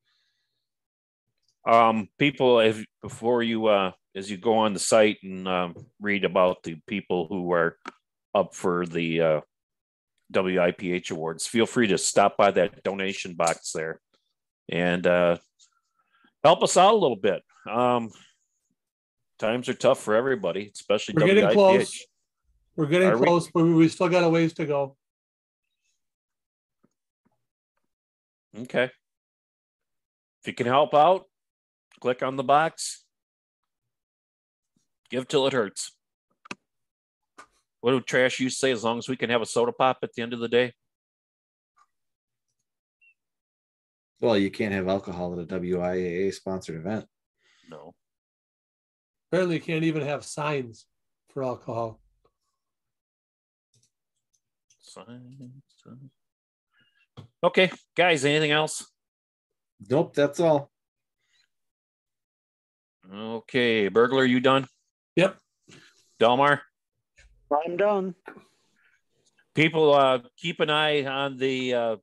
Um, people, if before you uh as you go on the site and um, read about the people who are up for the uh, WIPH awards, feel free to stop by that donation box there and uh, help us out a little bit. Um, times are tough for everybody, especially We're WIPH. getting close. We're getting are close, we? but we still got a ways to go. Okay. If you can help out, Click on the box. Give till it hurts. What do trash you say? As long as we can have a soda pop at the end of the day. Well, you can't have alcohol at a WIAA sponsored event. No. Apparently, you can't even have signs for alcohol. Signs. Okay, guys, anything else? Nope, that's all. Okay, burglar, you done? Yep. Delmar? I'm done. People uh keep an eye on the uh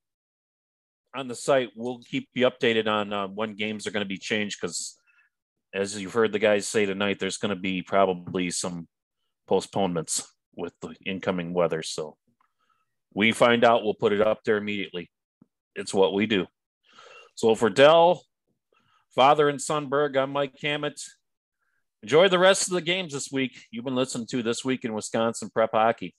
on the site. We'll keep you updated on uh, when games are going to be changed because as you've heard the guys say tonight, there's going to be probably some postponements with the incoming weather. So we find out, we'll put it up there immediately. It's what we do. So for Dell, father and son Berg, I'm Mike Hammett. Enjoy the rest of the games this week. You've been listening to This Week in Wisconsin Prep Hockey.